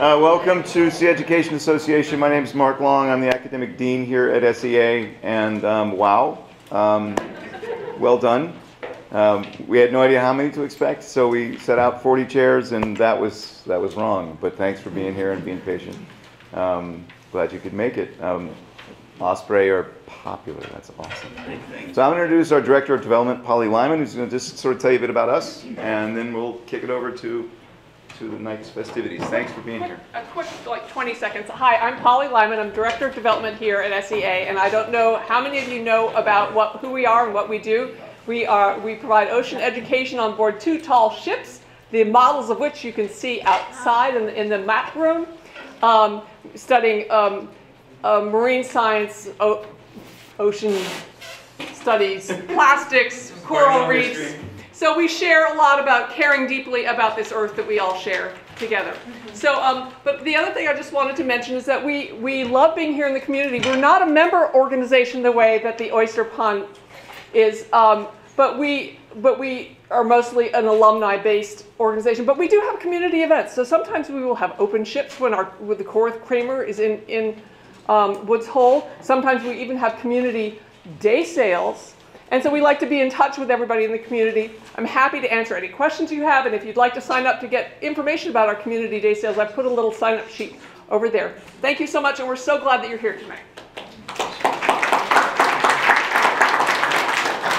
Uh, welcome to Sea Education Association. My name is Mark Long. I'm the academic dean here at SEA, and um, wow, um, well done. Um, we had no idea how many to expect, so we set out 40 chairs, and that was that was wrong. But thanks for being here and being patient. Um, glad you could make it. Um, Osprey are popular. That's awesome. So I'm going to introduce our director of development, Polly Lyman, who's going to just sort of tell you a bit about us, and then we'll kick it over to to the night's festivities. Thanks for being here. A quick, like 20 seconds. Hi, I'm Polly Lyman. I'm Director of Development here at SEA, and I don't know how many of you know about what, who we are and what we do. We, are, we provide ocean education on board two tall ships, the models of which you can see outside in, in the map room, um, studying um, uh, marine science, o- ocean studies, plastics, coral reefs. So we share a lot about caring deeply about this earth that we all share together. So, um, but the other thing I just wanted to mention is that we, we love being here in the community. We're not a member organization the way that the Oyster Pond is, um, but we but we are mostly an alumni-based organization. But we do have community events. So sometimes we will have open ships when our when the Corwith Cramer is in in um, Woods Hole. Sometimes we even have community day sails and so we like to be in touch with everybody in the community. I'm happy to answer any questions you have, and if you'd like to sign up to get information about our community day sails, I've put a little sign up sheet over there. Thank you so much, and we're so glad that you're here tonight.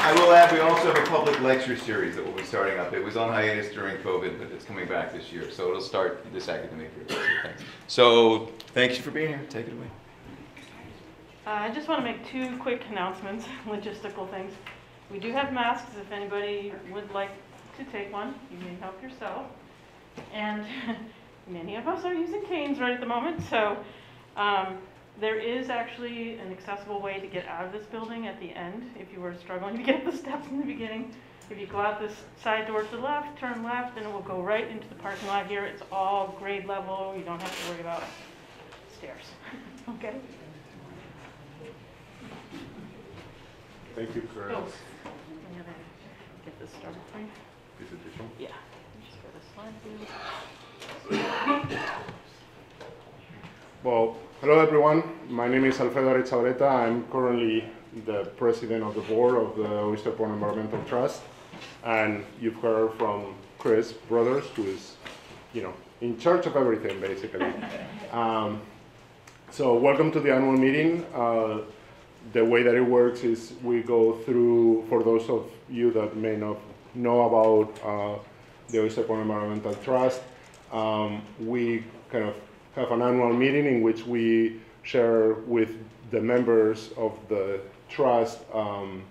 I will add, we also have a public lecture series that will be starting up. It was on hiatus during COVID, but it's coming back this year. So it'll start this academic year. So thanks. So thank you for being here. Take it away. Uh, I just want to make two quick announcements, logistical things. We do have masks if anybody would like to take one. You may help yourself. And many of us are using canes right at the moment, so um, there is actually an accessible way to get out of this building at the end if you were struggling to get the steps in the beginning. If you go out this side door to the left, turn left, and it will go right into the parking lot here. It's all grade level. You don't have to worry about stairs. okay? Thank you Chris. Oh, I'm gonna get this started for you. presentation. Yeah. Just for the slide view. Well, hello everyone. My name is Alfredo Arechaureta. I'm currently the president of the board of the Oyster Pond Environmental Trust. And you've heard from Chris Brothers, who is, you know, in charge of everything basically. um, so welcome to the annual meeting. Uh, the way that it works is we go through, for those of you that may not know about uh, the Pond Environmental Trust, um, we kind of have an annual meeting in which we share with the members of the trust, um,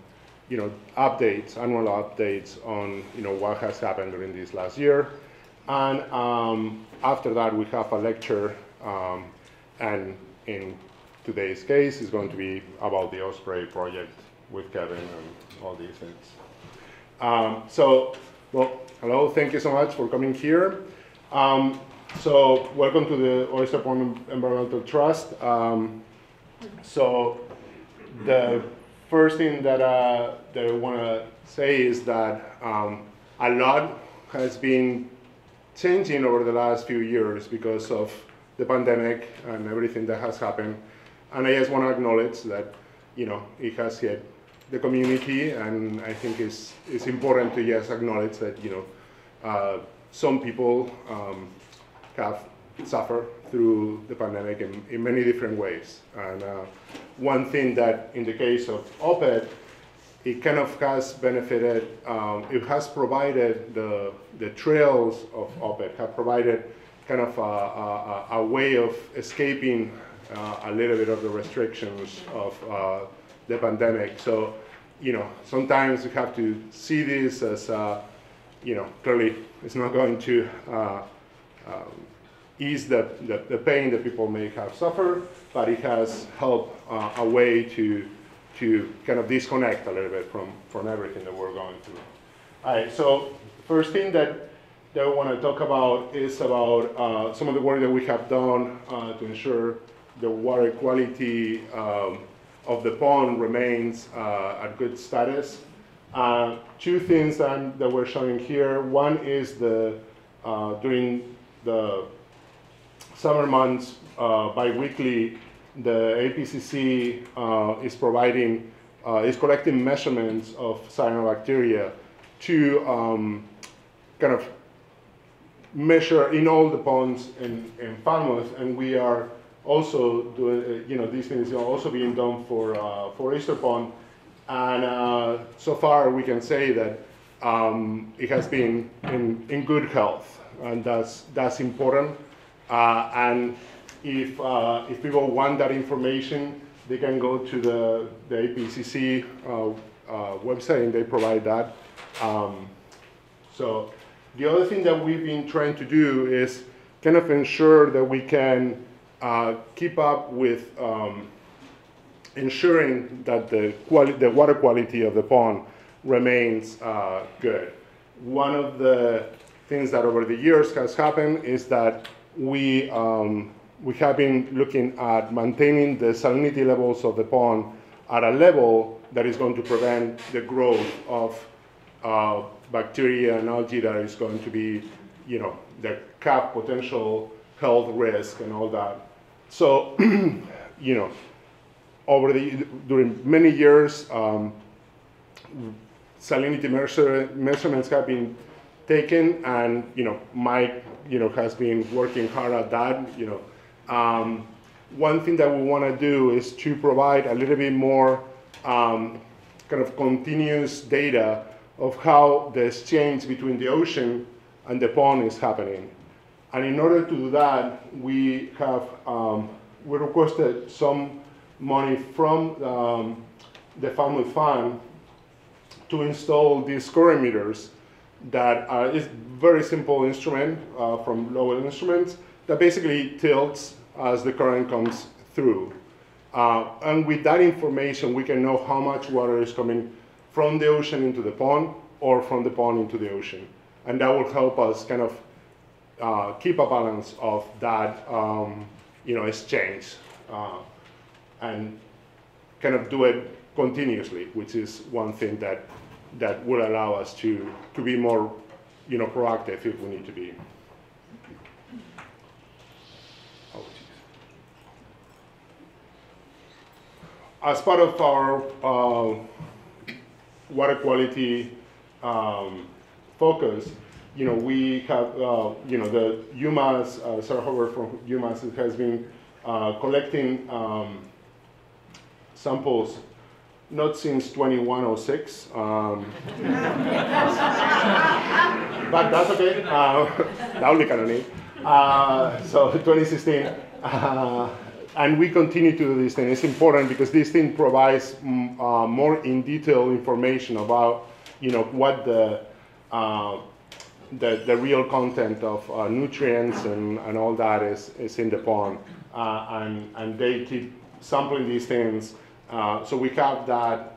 you know, updates, annual updates on, you know, what has happened during this last year. And um, after that, we have a lecture, um, and in today's case is going to be about the Osprey project with Kevin and all these things. Um, so, well, hello, thank you so much for coming here. Um, so, welcome to the Oyster Pond Environmental Trust. Um, so, the first thing that, uh, that I want to say is that um, a lot has been changing over the last few years because of the pandemic and everything that has happened. And I just want to acknowledge that, you know, it has hit the community, and I think it's, it's important to just acknowledge that, you know, uh, some people um, have suffered through the pandemic in, in many different ways. And uh, one thing that, in the case of OPET, it kind of has benefited, um, it has provided the, the trails of OPET, have provided kind of a, a, a way of escaping a little bit of the restrictions of uh, the pandemic. So, you know, sometimes we have to see this as, uh, you know, clearly it's not going to uh, um, ease the, the, the, pain that people may have suffered, but it has helped uh, a way to, to kind of disconnect a little bit from, from everything that we're going through. All right, so first thing that that I want to talk about is about uh, some of the work that we have done uh, to ensure the water quality um, of the pond remains uh, at good status. Uh, two things that, that, we're showing here. One is the uh, during the summer months, uh, bi-weekly, the APCC uh, is providing, is collecting measurements of cyanobacteria to um, kind of measure in all the ponds in, in Falmouth, and we are also doing, uh, you know, these things are also being done for, uh, for Oyster Pond. And uh, so far, we can say that um, it has been in, in good health, and that's, that's important. Uh, and if, uh, if people want that information, they can go to the, the APCC uh, website, and they provide that. Um, so the other thing that we've been trying to do is kind of ensure that we can uh, keep up with um, ensuring that the, the water quality of the pond remains uh, good. One of the things that over the years has happened is that we, um, we have been looking at maintaining the salinity levels of the pond at a level that is going to prevent the growth of uh, bacteria and algae that is going to be, you know, that have potential health risk and all that. So, you know, over the during many years, um, salinity measure, measurements have been taken, and you know, Mike, you know, has been working hard at that. You know, um, one thing that we want to do is to provide a little bit more um, kind of continuous data of how the exchange between the ocean and the pond is happening. And in order to do that, we have um, we requested some money from um, the family Fund to install these current meters that are is very simple instrument uh, from Lowell Instruments that basically tilts as the current comes through. Uh, and with that information, we can know how much water is coming from the ocean into the pond or from the pond into the ocean. And that will help us kind of uh, keep a balance of that, um, you know, exchange uh, and kind of do it continuously, which is one thing that that will allow us to to be more, you know, proactive if we need to be. As part of our uh, water quality um, focus, you know, we have, uh, you know, the UMass, uh, Sarah Howard from UMass has been uh, collecting um, samples, not since 2106, um, but that's okay. Uh. Uh, so 2016. Uh, and we continue to do this thing. It's important because this thing provides mm, uh, more in detail information about, you know, what the uh, the, the real content of uh, nutrients and, and all that is, is in the pond. Uh, and, and they keep sampling these things. Uh, so we have that,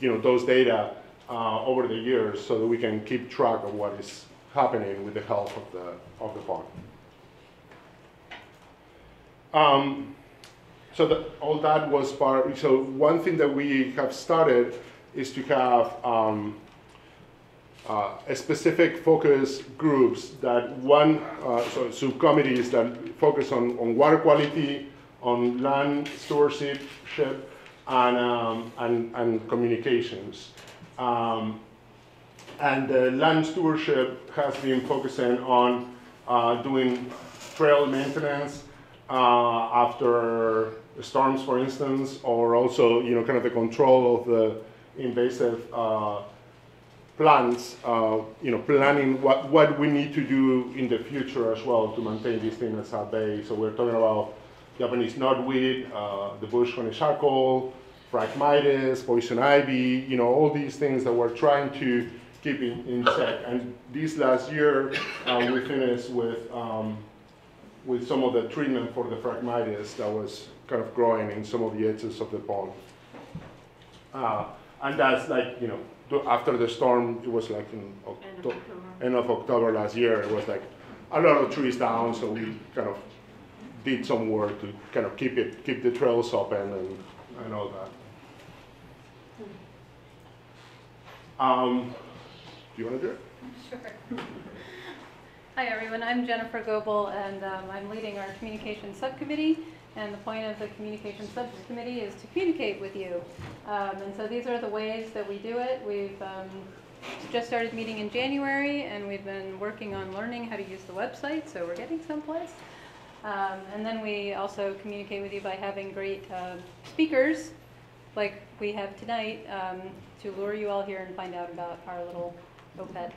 you know, those data uh, over the years so that we can keep track of what is happening with the health of the, of the pond. Um, so that, all that was part, so one thing that we have started is to have um, uh, specific focus groups that one, uh, so subcommittees that focus on, on water quality, on land stewardship, and, um, and, and communications. Um, and the land stewardship has been focusing on uh, doing trail maintenance uh, after storms, for instance, or also, you know, kind of the control of the invasive plants, uh, you know, planning what, what we need to do in the future as well to maintain these things at bay. So we're talking about Japanese knotweed, uh, the bush honeysuckle, phragmites, poison ivy, you know, all these things that we're trying to keep in, in check. And this last year, uh, we finished with, um, with some of the treatment for the phragmites that was kind of growing in some of the edges of the pond. Uh, and that's like, you know, after the storm, it was like in End of October, October. end of October last year, it was like a lot of trees down, so we kind of did some work to kind of keep it, keep the trails open and, and all that. Um, do you want to do it? Sure. Hi, everyone. I'm Jennifer Goebel, and um, I'm leading our communications subcommittee. And the point of the communications subcommittee is to communicate with you. Um, And so these are the ways that we do it. We've um, just started meeting in January, and we've been working on learning how to use the website, so we're getting someplace. Um, And then we also communicate with you by having great uh, speakers, like we have tonight, um, to lure you all here and find out about our little OPET.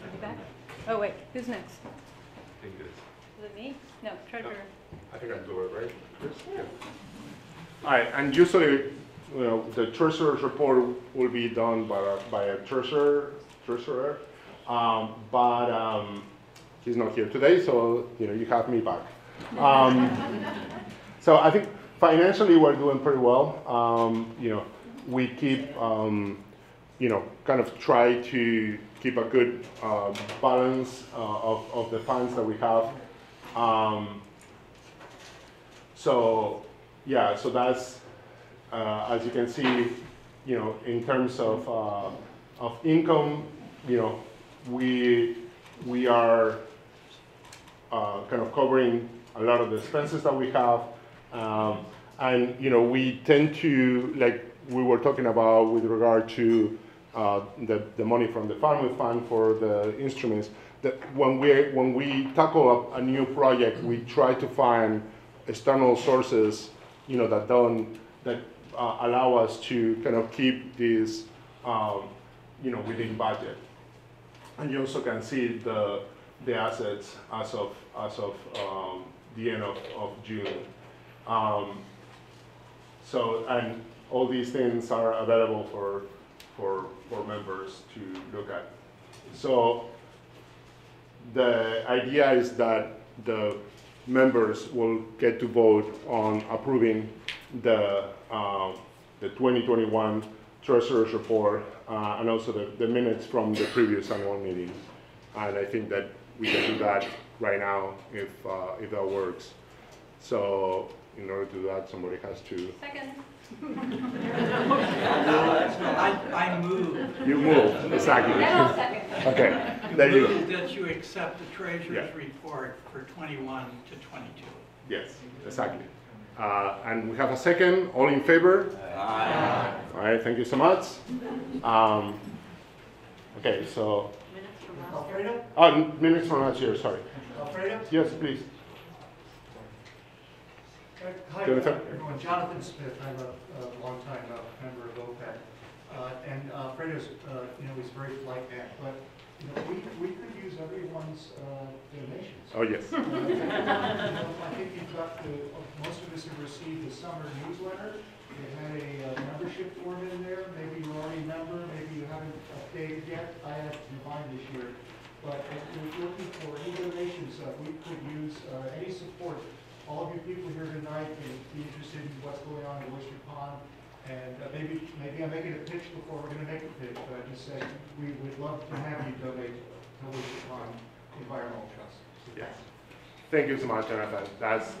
Are you back? Oh, wait, who's next? Is it me? No, treasurer. I think I do it, right? Chris? Yeah. All right, and usually, you know, the treasurer's report will be done by, a- by a treasurer, treasurer. Um, but, um, he's not here today, so, you know, you have me back. Um, so I think financially, we're doing pretty well. Um, you know, we keep, um, you know, kind of try to keep a good uh, balance uh, of, of the funds that we have. So, yeah, so that's, uh, as you can see, you know, in terms of, uh, of income, you know, we, we are uh, kind of covering a lot of the expenses that we have. Um, and, you know, we tend to, like we were talking about with regard to uh, the, the money from the farming fund for the instruments, that when we, when we tackle a, a new project, we try to find external sources, you know, that don't, that uh, allow us to kind of keep this, um, you know, within budget. And you also can see the, the assets as of, as of um, the end of, of June. Um, so, and all these things are available for, for, for members to look at. So the idea is that the members will get to vote on approving the, uh, the 2021 treasurer's report uh, and also the, the minutes from the previous annual meeting. And I think that we can do that right now if, uh, if that works. So in order to do that, somebody has to, Second. I, I move. you move, exactly. Then I'll second. Okay, there you go. That you accept the treasurer's Yeah. report for 21 to 22. Yes, exactly. Uh, And we have a second, all in favor? Aye. All right, thank you so much. Um, Okay, so, Minutes from last Alfredo? oh, minutes from last year, sorry. Alfredo? Yes, please. Hi, Jonathan? everyone. Jonathan Smith. I'm a a longtime uh, member of OPET. Uh, And Alfredo's, uh, you know, he's very polite man, but, you know, we we could use everyone's uh, donations. Oh, yes. Uh, you know, I think you've got the, most of us have received the summer newsletter. It had a uh, membership form in there. Maybe you're already a member, maybe you haven't updated yet. I have to mine this year. But if you're looking for any donations, uh, we could use uh, any support. All of you people here tonight may be interested in what's going on in Oyster Pond. And uh, maybe, maybe I'm making a pitch before we're gonna make a pitch, but I just said, we would love to have you donate to Oyster Pond Environmental Trust. So Yes. Thank you so much, Jonathan. That's,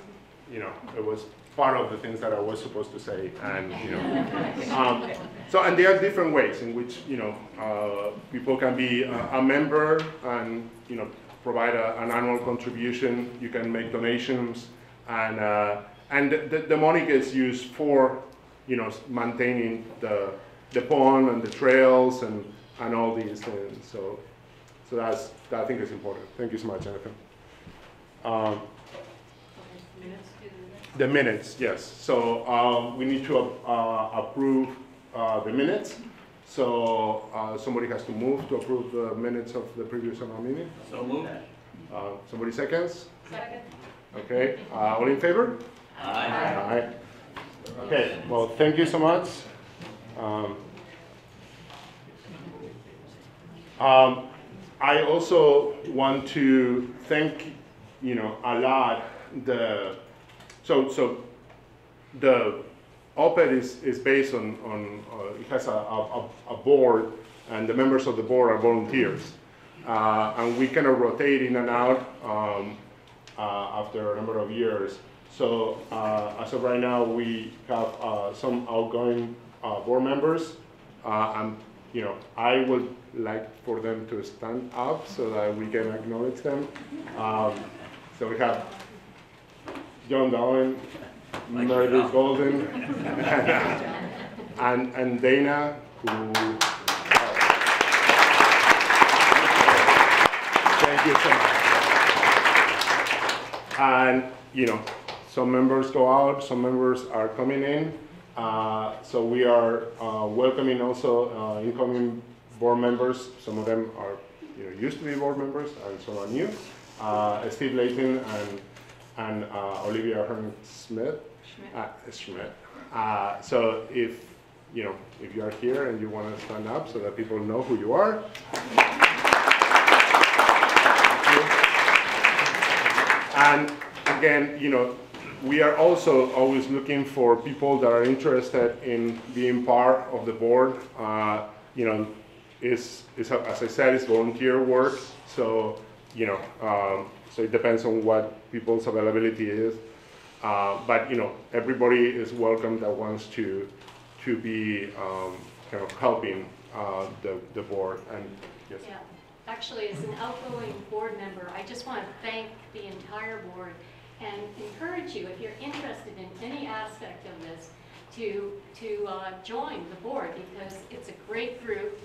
you know, it was part of the things that I was supposed to say, and, you know. um, So, and there are different ways in which, you know, uh, people can be a, a member and, you know, provide a, an annual contribution. You can make donations, and, uh, and the, the money gets used for, you know, maintaining the, the pond and the trails and, and all these things. So, so that's, that I think is important. Thank you so much, Jonathan. Um, the minutes, yes. So um, we need to uh, approve uh, the minutes. So uh, somebody has to move to approve the minutes of the previous annual meeting. So moved. Uh, Somebody seconds? Second. Okay, uh, all in favor? Aye. Okay, well, thank you so much. Um, um, I also want to thank, you know, a lot the, so, so the OPET is, is based on, on, uh, it has a, a, a board and the members of the board are volunteers. Uh, and we kind of rotate in and out um, after a number of years. So uh, as of right now, we have uh, some outgoing uh, board members. Uh, and you know, I would like for them to stand up so that we can acknowledge them. Um, so we have John Dowen, Meredith Golden, and, and Dana, who. Thank you so much. And, you know, some members go out, some members are coming in. Uh, so we are uh, welcoming also uh, incoming board members. Some of them are, you know, used to be board members and some are new. Uh, Steve Layton and, and uh, Olivia Hearn Smith. Uh, Schmidt. Uh, so if, you know, if you are here and you want to stand up so that people know who you are. And again, you know, we are also always looking for people that are interested in being part of the board. Uh, you know, is is as I said, it's volunteer work. So you know, um, so it depends on what people's availability is. Uh, but you know, everybody is welcome that wants to to be um, kind of helping uh, the the board. And yes. Yeah, actually, as an outgoing board member, I just want to thank the entire board and encourage you, if you're interested in any aspect of this, to, to uh, join the board because it's a great group,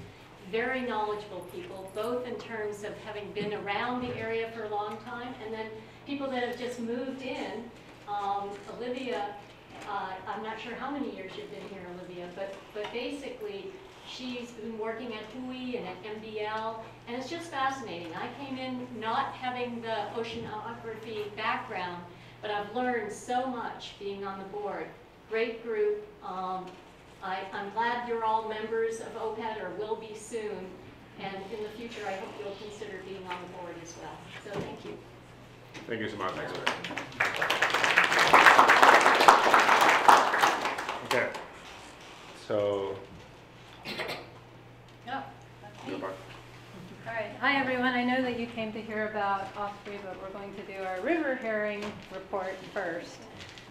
very knowledgeable people, both in terms of having been around the area for a long time and then people that have just moved in. Um, Olivia, uh, I'm not sure how many years you've been here, Olivia, but, but basically, she's been working at WHOI and at MBL, and it's just fascinating. I came in not having the oceanography background, but I've learned so much being on the board. Great group. Um, I, I'm glad you're all members of OPET or will be soon, and in the future, I hope you'll consider being on the board as well. So thank you. Thank you so much. Okay. So. Yeah, that's me. All right, hi everyone. I know that you came to hear about Osprey, but we're going to do our river herring report first.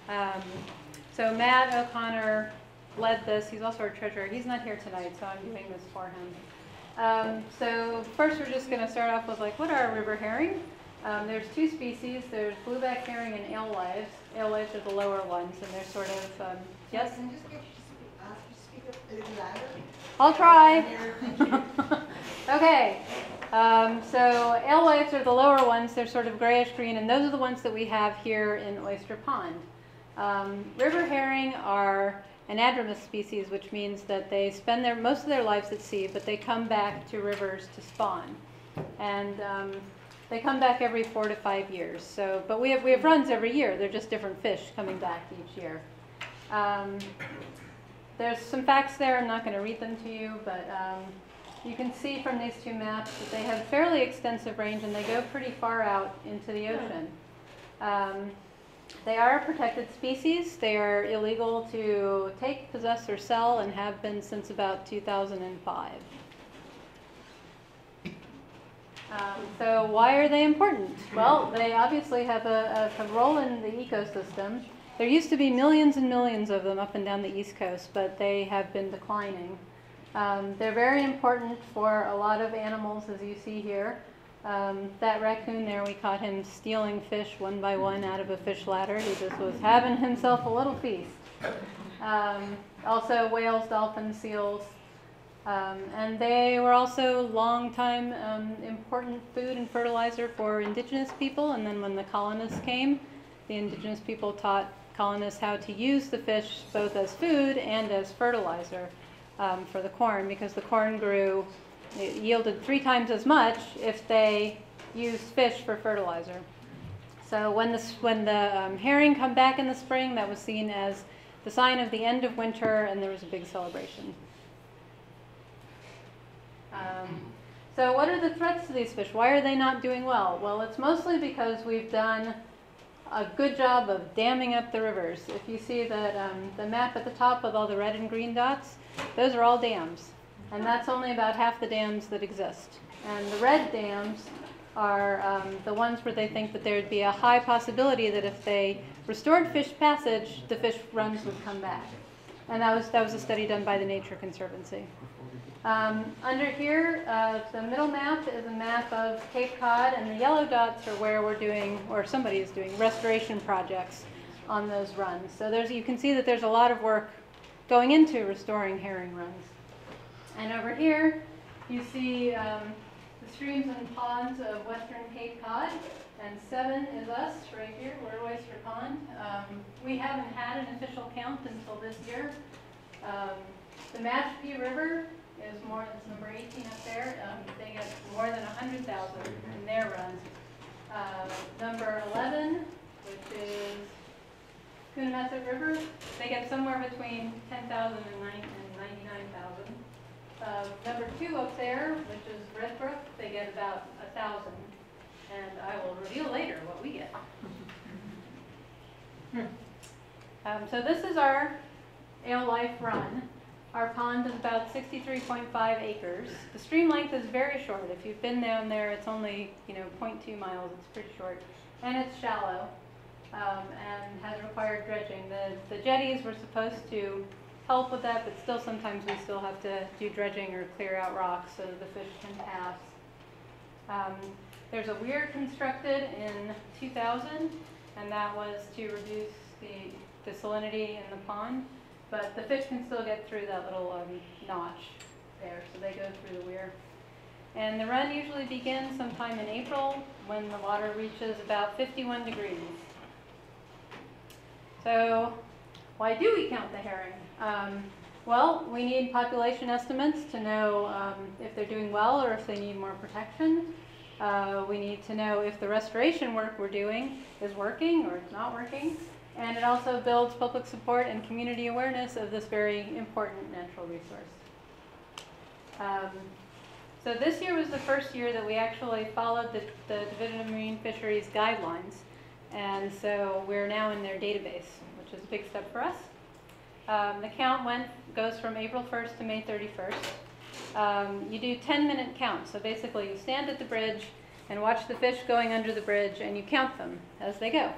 Um, so Matt O'Connor led this. He's also our treasurer. He's not here tonight, so I'm doing this for him. Um, so first, we're just going to start off with like, what are river herring? Um, there's two species. There's blueback herring and alewives. Alewives are the lower ones, and they're sort of um, yes. Can you just get you to speak, ask you to speak up a little louder? I'll try. Okay, um, so alewives are the lower ones. They're sort of grayish green, and those are the ones that we have here in Oyster Pond. Um, river herring are anadromous species, which means that they spend their most of their lives at sea, but they come back to rivers to spawn, and um, they come back every four to five years. So, but we have we have runs every year. They're just different fish coming back each year. Um, there's some facts there. I'm not going to read them to you, but um, you can see from these two maps that they have fairly extensive range and they go pretty far out into the ocean. Um, they are a protected species. They are illegal to take, possess, or sell and have been since about 2005. Um, so why are they important? Well, they obviously have a, a, a role in the ecosystem. There used to be millions and millions of them up and down the East Coast, but they have been declining. Um, they're very important for a lot of animals, as you see here. Um, that raccoon there, we caught him stealing fish one by one out of a fish ladder. He just was having himself a little feast. Um, also, whales, dolphins, seals. Um, and they were also long time um, important food and fertilizer for indigenous people. And then when the colonists came, the indigenous people taught colonists how to use the fish both as food and as fertilizer um, for the corn because the corn grew, it yielded three times as much if they used fish for fertilizer. So when the, when the um, herring come back in the spring, that was seen as the sign of the end of winter and there was a big celebration. Um, so what are the threats to these fish? Why are they not doing well? Well, it's mostly because we've done a good job of damming up the rivers. If you see that um, the map at the top with all the red and green dots, those are all dams. And that's only about half the dams that exist. And the red dams are um, the ones where they think that there would be a high possibility that if they restored fish passage, the fish runs would come back. And that was, that was a study done by the Nature Conservancy. Um, under here, uh, the middle map is a map of Cape Cod, and the yellow dots are where we're doing, or somebody is doing, restoration projects on those runs. So there's, you can see that there's a lot of work going into restoring herring runs. And over here, you see um, the streams and ponds of western Cape Cod, and seven is us right here, we're Oyster Pond. Um, we haven't had an official count until this year. Um, the Mashpee River is more, it's number 18 up there. Um, they get more than 100,000 in their runs. Uh, number 11, which is Coonamessett River, they get somewhere between 10,000 and 9 and 99,000. Uh, number two up there, which is Red Brook, they get about a thousand. And I will reveal later what we get. Um, so this is our alewife run. Our pond is about 63.5 acres. The stream length is very short. If you've been down there, it's only, you know, 0.2 miles. It's pretty short. And it's shallow um, and has required dredging. The, the jetties were supposed to help with that, but still sometimes we still have to do dredging or clear out rocks so the fish can pass. Um, there's a weir constructed in 2000, and that was to reduce the, the salinity in the pond. But the fish can still get through that little um, notch there, so they go through the weir. And the run usually begins sometime in April when the water reaches about 51 degrees. So why do we count the herring? Um, well, we need population estimates to know um, if they're doing well or if they need more protection. Uh, we need to know if the restoration work we're doing is working or it's not working. And it also builds public support and community awareness of this very important natural resource. Um, so this year was the first year that we actually followed the, the Division of Marine Fisheries guidelines. And so we're now in their database, which is a big step for us. Um, the count went, goes from April 1st to May 31st. Um, you do 10 minute counts. So basically you stand at the bridge and watch the fish going under the bridge and you count them as they go.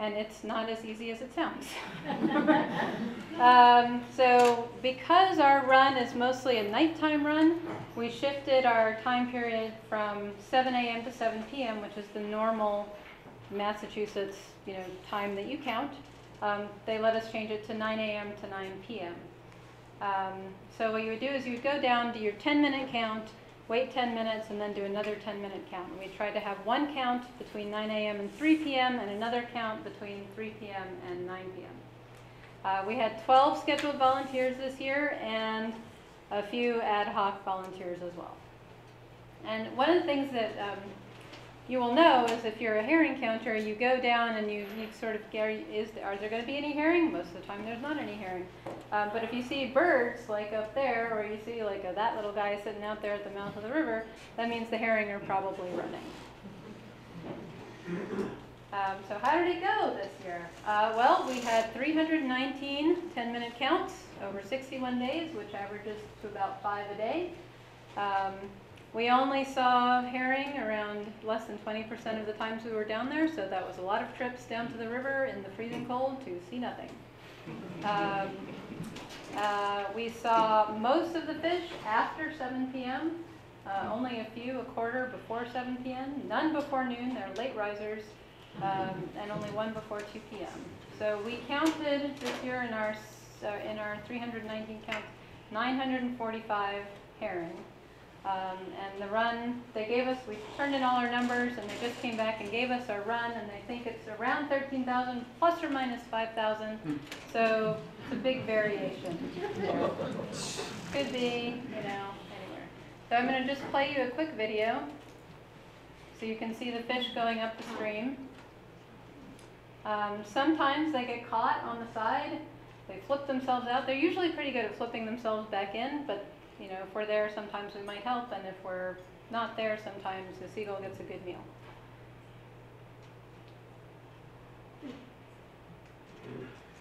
And it's not as easy as it sounds. um, so because our run is mostly a nighttime run, we shifted our time period from 7 a.m. to 7 p.m., which is the normal Massachusetts you know, time that you count. Um, they let us change it to 9 a.m. to 9 p.m. Um, so what you would do is you would go down to your 10 minute count, wait 10 minutes, and then do another 10 minute count. And we tried to have one count between 9 a.m. and 3 p.m. and another count between 3 p.m. and 9 p.m. Uh, we had 12 scheduled volunteers this year and a few ad hoc volunteers as well. And one of the things that um, you will know is if you're a herring counter, you go down and you, you sort of, is, are there going to be any herring? Most of the time there's not any herring. Um, but if you see birds like up there, or you see like a, that little guy sitting out there at the mouth of the river, that means the herring are probably running. Um, so how did it go this year? Uh, well, we had 319 10-minute counts over 61 days, which averages to about five a day. Um, we only saw herring around less than 20% of the times we were down there, so that was a lot of trips down to the river in the freezing cold to see nothing. Um, uh, we saw most of the fish after 7 p.m., uh, only a few, a quarter before 7 p.m., none before noon, they're late risers, um, and only one before 2 p.m. So we counted this year in our, uh, in our 319 counts, 945 herring. Um, and the run, they gave us, we turned in all our numbers and they just came back and gave us our run and they think it's around 13,000 plus or minus 5,000. So it's a big variation. Could be, you know, anywhere. So I'm going to just play you a quick video so you can see the fish going up the stream. Um, sometimes they get caught on the side. They flip themselves out. They're usually pretty good at flipping themselves back in, but you know, if we're there, sometimes we might help, and if we're not there, sometimes the seagull gets a good meal.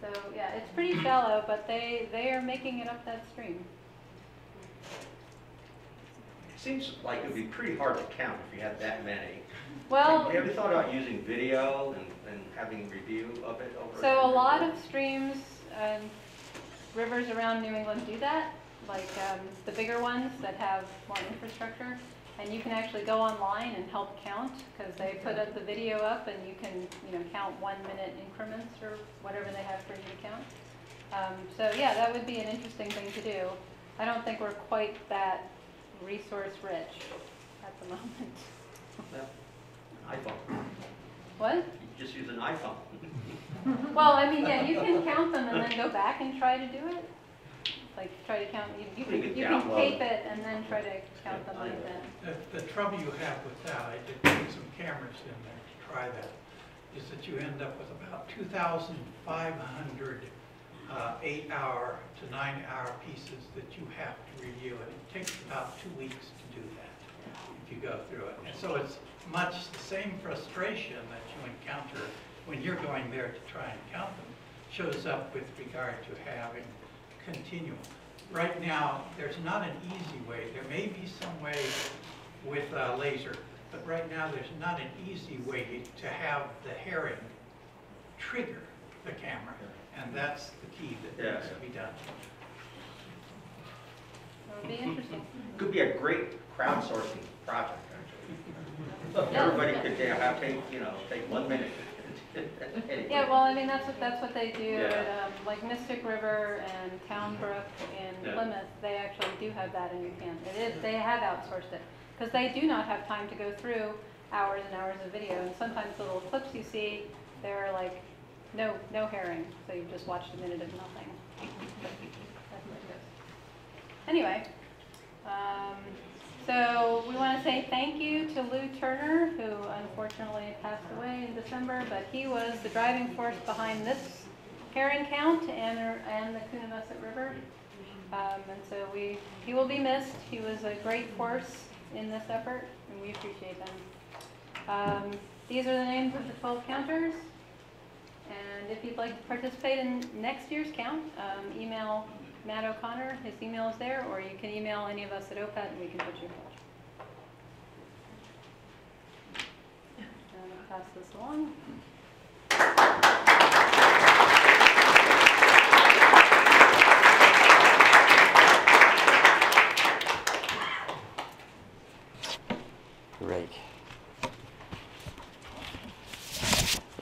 So yeah, it's pretty shallow, but they, they are making it up that stream. It seems like it'd be pretty hard to count if you had that many. Well, Have you ever thought about using video and, and having review of it over? so a lot of streams, and rivers around New England do that, like um, the bigger ones that have more infrastructure. And you can actually go online and help count, because they put up the video up and you can, you know, count one minute increments or whatever they have for you to count. Um, So yeah, that would be an interesting thing to do. I don't think we're quite that resource rich at the moment. Well, iPhone. What? You just use an iPhone. Well, I mean, yeah, you can count them and then go back and try to do it. Like, try to count, you, you You can, can you can download. tape it and then try to count them Yeah, I like that. The, the trouble you have with that, I did put some cameras in there to try that, is that you end up with about two thousand five hundred, uh, eight-hour to nine-hour pieces that you have to review, and it takes about two weeks to do that, if you go through it. And so it's much the same frustration that you encounter when you're going there to try and count them, shows up with regard to having continuum. Right now, there's not an easy way. There may be some way with uh, laser, but right now, there's not an easy way to have the herring trigger the camera. And that's the key that needs to be done. That would be interesting. Could be a great crowdsourcing project, actually. Everybody could have, take, you know, take one minute. Yeah, well, I mean, that's what, that's what they do Yeah. at, um, like Mystic River and Town Brook in Yeah. Plymouth, they actually do have that in Canton. It is, they have outsourced it, because they do not have time to go through hours and hours of video, and sometimes the little clips you see, they're like, no, no herring, so you've just watched a minute of nothing. That's what it is. Anyway, um, so we want to say thank you to Lou Turner, who unfortunately passed away in December, but he was the driving force behind this herring count and, and the Coonamessett River. Um, and so we, he will be missed. He was a great force in this effort, and we appreciate him. Um, these are the names of the 12 counters. And if you'd like to participate in next year's count, um, email Matt O'Connor, his email is there, or you can email any of us at OPET and we can put you in touch. And I'll pass this along. Great.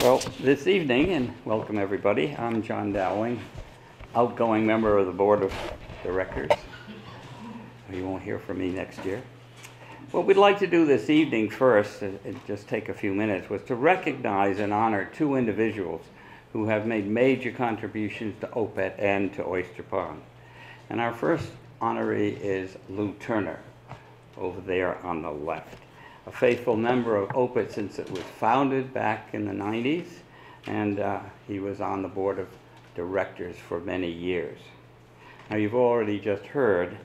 Well, this evening, and welcome everybody, I'm John Dowling, outgoing member of the Board of Directors. You won't hear from me next year. What we'd like to do this evening first, and and just take a few minutes, was to recognize and honor two individuals who have made major contributions to OPET and to Oyster Pond. And our first honoree is Lou Turner, over there on the left. A faithful member of OPET since it was founded back in the 90s, and uh, he was on the board of directors for many years. Now, you've already just heard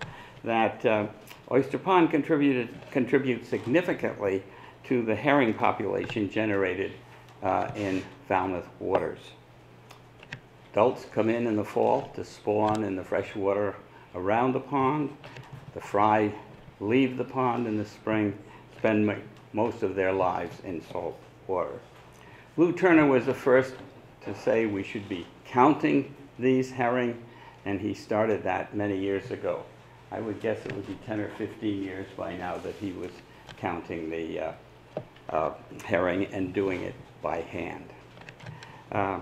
that uh, Oyster Pond contributed, contributes significantly to the herring population generated uh, in Falmouth waters. Adults come in in the fall to spawn in the fresh water around the pond. The fry leave the pond in the spring, spend mo- most of their lives in salt water. Lou Turner was the first to say we should be counting these herring, and he started that many years ago. I would guess it would be 10 or 15 years by now that he was counting the uh, uh, herring and doing it by hand. Uh,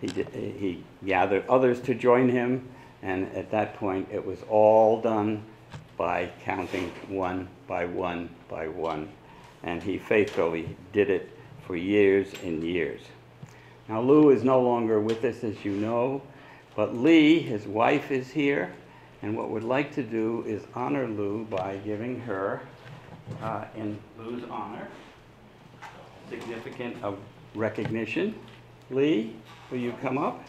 he, he gathered others to join him, and at that point, it was all done by counting one by one by one. And he faithfully did it for years and years. Now, Lou is no longer with us, as you know, but Lee, his wife, is here. And what we'd like to do is honor Lou by giving her, uh, in Lou's honor, significant of recognition. Lee, will you come up?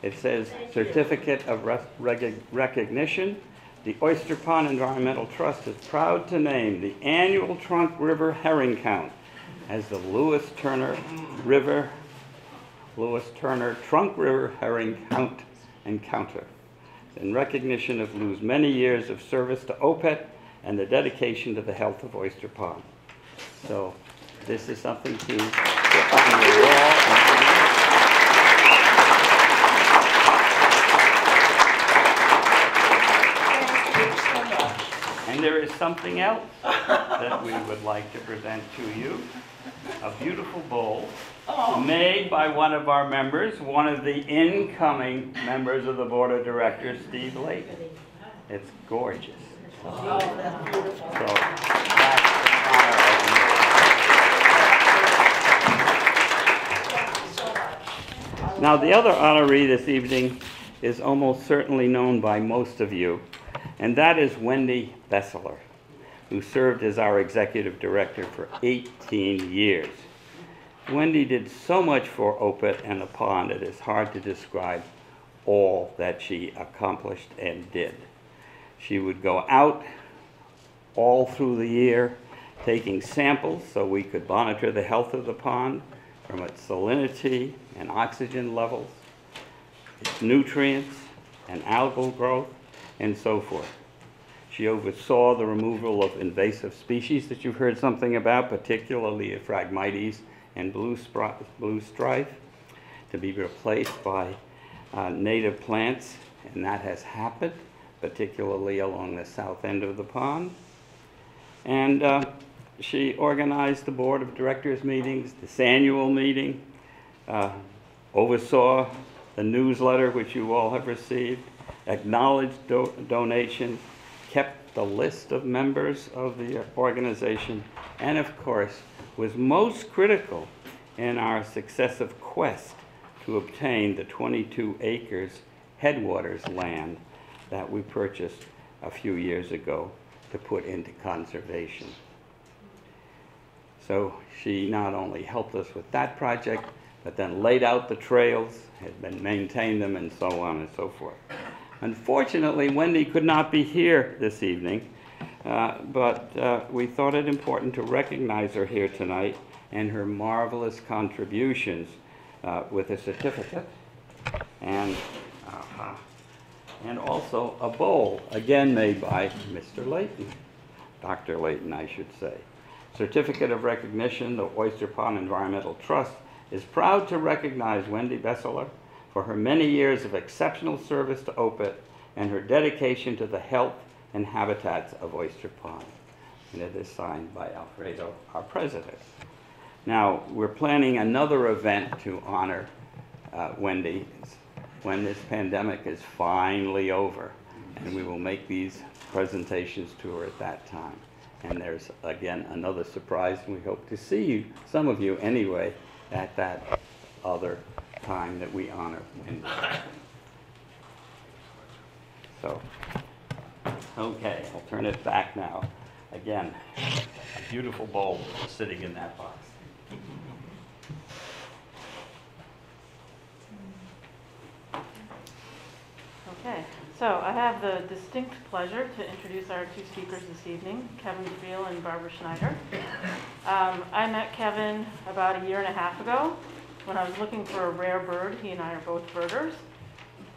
It says Certificate of Rec- Recognition. The Oyster Pond Environmental Trust is proud to name the annual Trunk River Herring Count as the Lewis Turner River, Lewis Turner Trunk River Herring Count Encounter in recognition of Lou's many years of service to OPET and the dedication to the health of Oyster Pond. So this is something to put on your wall. And there is something else that we would like to present to you. A beautiful bowl oh. made by one of our members, one of the incoming members of the Board of Directors, Steve Layton. It's gorgeous. Oh, that's beautiful. So, that's. Now, the other honoree this evening is almost certainly known by most of you, and that is Wendy Besseler, who served as our executive director for 18 years. Wendy did so much for OPET and the pond, it is hard to describe all that she accomplished and did. She would go out all through the year, taking samples so we could monitor the health of the pond from its salinity and oxygen levels, its nutrients and algal growth, and so forth. She oversaw the removal of invasive species that you've heard something about, particularly Phragmites and blue, loosestrife, to be replaced by uh, native plants, and that has happened, particularly along the south end of the pond. And uh, she organized the board of directors meetings, this annual meeting, uh, oversaw the newsletter which you all have received, acknowledged do- donations, kept the list of members of the organization, and of course, was most critical in our successive quest to obtain the 22 acres headwaters land that we purchased a few years ago to put into conservation. So she not only helped us with that project, but then laid out the trails, had been maintained them, and so on and so forth. Unfortunately, Wendy could not be here this evening, uh, but uh, we thought it important to recognize her here tonight and her marvelous contributions uh, with a certificate and, uh-huh, and also a bowl, again made by Mr. Layton, Dr. Layton, I should say. Certificate of recognition, the Oyster Pond Environmental Trust is proud to recognize Wendy Besseler for her many years of exceptional service to OPET and her dedication to the health and habitats of Oyster Pond. And it is signed by Alfredo, our president. Now, we're planning another event to honor uh, Wendy when this pandemic is finally over. And we will make these presentations to her at that time. And there's, again, another surprise, and we hope to see you, some of you anyway, at that other time that we honor Wendy. So, okay, I'll turn it back now. Again, a beautiful bowl sitting in that box. Okay, so I have the distinct pleasure to introduce our two speakers this evening, Kevin Friel and Barbara Schneider. Um, I met Kevin about a year and a half ago when I was looking for a rare bird. He and I are both birders,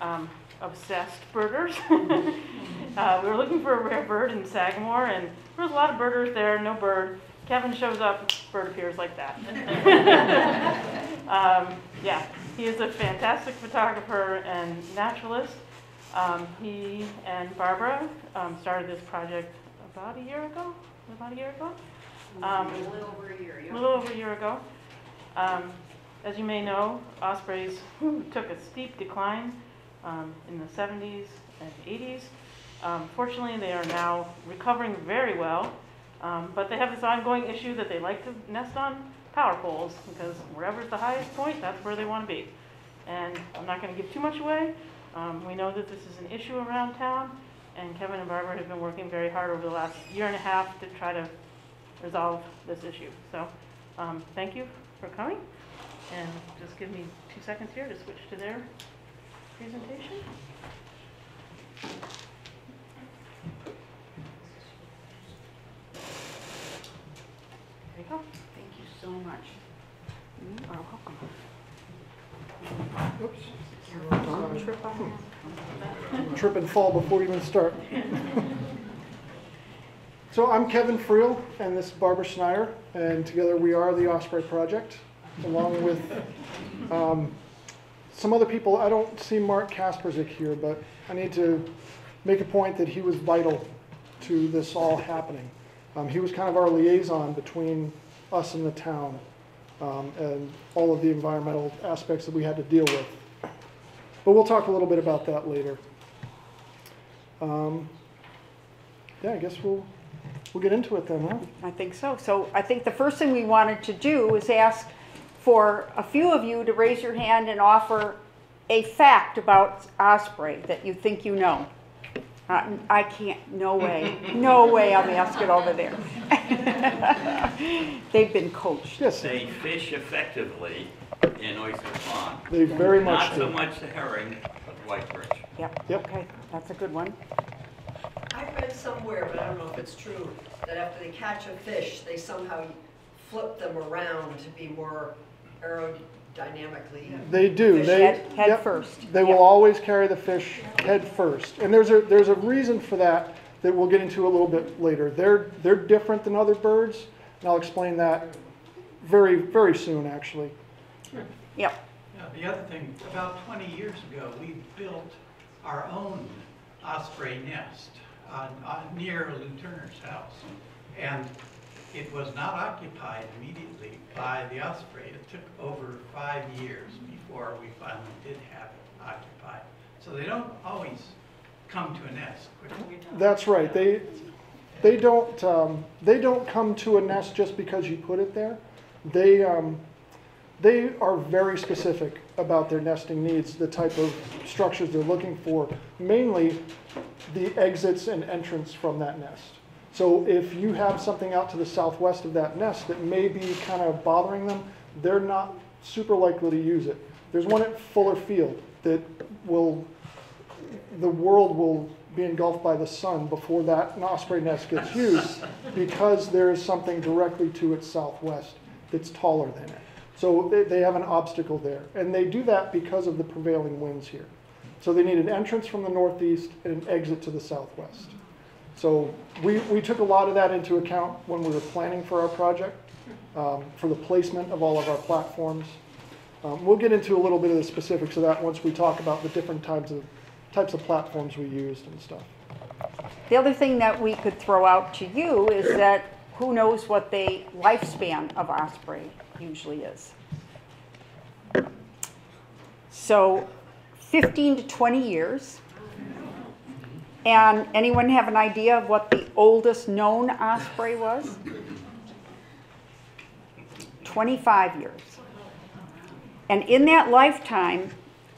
um, obsessed birders. uh, we were looking for a rare bird in Sagamore, and there was a lot of birders there, no bird. Kevin shows up, bird appears like that. um, yeah, he is a fantastic photographer and naturalist. Um, he and Barbara um, started this project about a year ago. About a year ago. Um, A little over a year, a little over a year ago. As you may know, ospreys took a steep decline um, in the 70s and 80s. Um, fortunately, they are now recovering very well, um, but they have this ongoing issue that they like to nest on power poles because wherever's the highest point, that's where they want to be. And I'm not going to give too much away. Um, we know that this is an issue around town, and Kevin and Barbara have been working very hard over the last year and a half to try to resolve this issue. So, um, thank you for coming, and just give me two seconds here to switch to their presentation. There you go. Thank you so much. Mm-hmm. You are welcome. Oops. Trip and fall before you even start. So I'm Kevin Friel, and this is Barbara Schneider, and together we are the Osprey Project, along with um, some other people. I don't see Mark Kasperzik here, but I need to make a point that he was vital to this all happening. Um, he was kind of our liaison between us and the town um, and all of the environmental aspects that we had to deal with. But we'll talk a little bit about that later. Um, yeah, I guess we'll we'll get into it then, huh? I think so. So I think the first thing we wanted to do was ask for a few of you to raise your hand and offer a fact about Osprey that you think you know. Uh, I can't, no way, no way I'm asking over there. They've been coached. Yes, They fish effectively in Oyster Pond. they very much Not so do. much the herring, but the white perch. Yep, Yep. okay, that's a good one. I read somewhere, but I don't know if it's true, that after they catch a fish, they somehow flip them around to be more aerodynamically. They do. Fish They, Head, head yep. first. They will always carry the fish head first. And there's a, there's a reason for that that we'll get into a little bit later. They're, they're different than other birds, and I'll explain that very, very soon, actually. Yep, Yeah, the other thing, about 20 years ago, we built our own osprey nest on, on, near Lou Turner's house. And it was not occupied immediately by the osprey. It took over five years before we finally did have it occupied. So they don't always come to a nest quickly. That's right. They, they don't, um, they don't come to a nest just because you put it there. They, um, they are very specific about their nesting needs, the type of structures they're looking for, mainly the exits and entrance from that nest. So if you have something out to the southwest of that nest that may be kind of bothering them, they're not super likely to use it. There's one at Fuller Field that will, the world will be engulfed by the sun before that osprey nest gets used because there is something directly to its southwest that's taller than it. So they, they have an obstacle there. And they do that because of the prevailing winds here. So they need an entrance from the northeast and an exit to the southwest. So we, we took a lot of that into account when we were planning for our project, um, for the placement of all of our platforms. Um, we'll get into a little bit of the specifics of that once we talk about the different types of, types of platforms we used and stuff. The other thing that we could throw out to you is that who knows what the lifespan of osprey usually is. So 15 to 20 years. And anyone have an idea of what the oldest known osprey was? 25 years. And in that lifetime,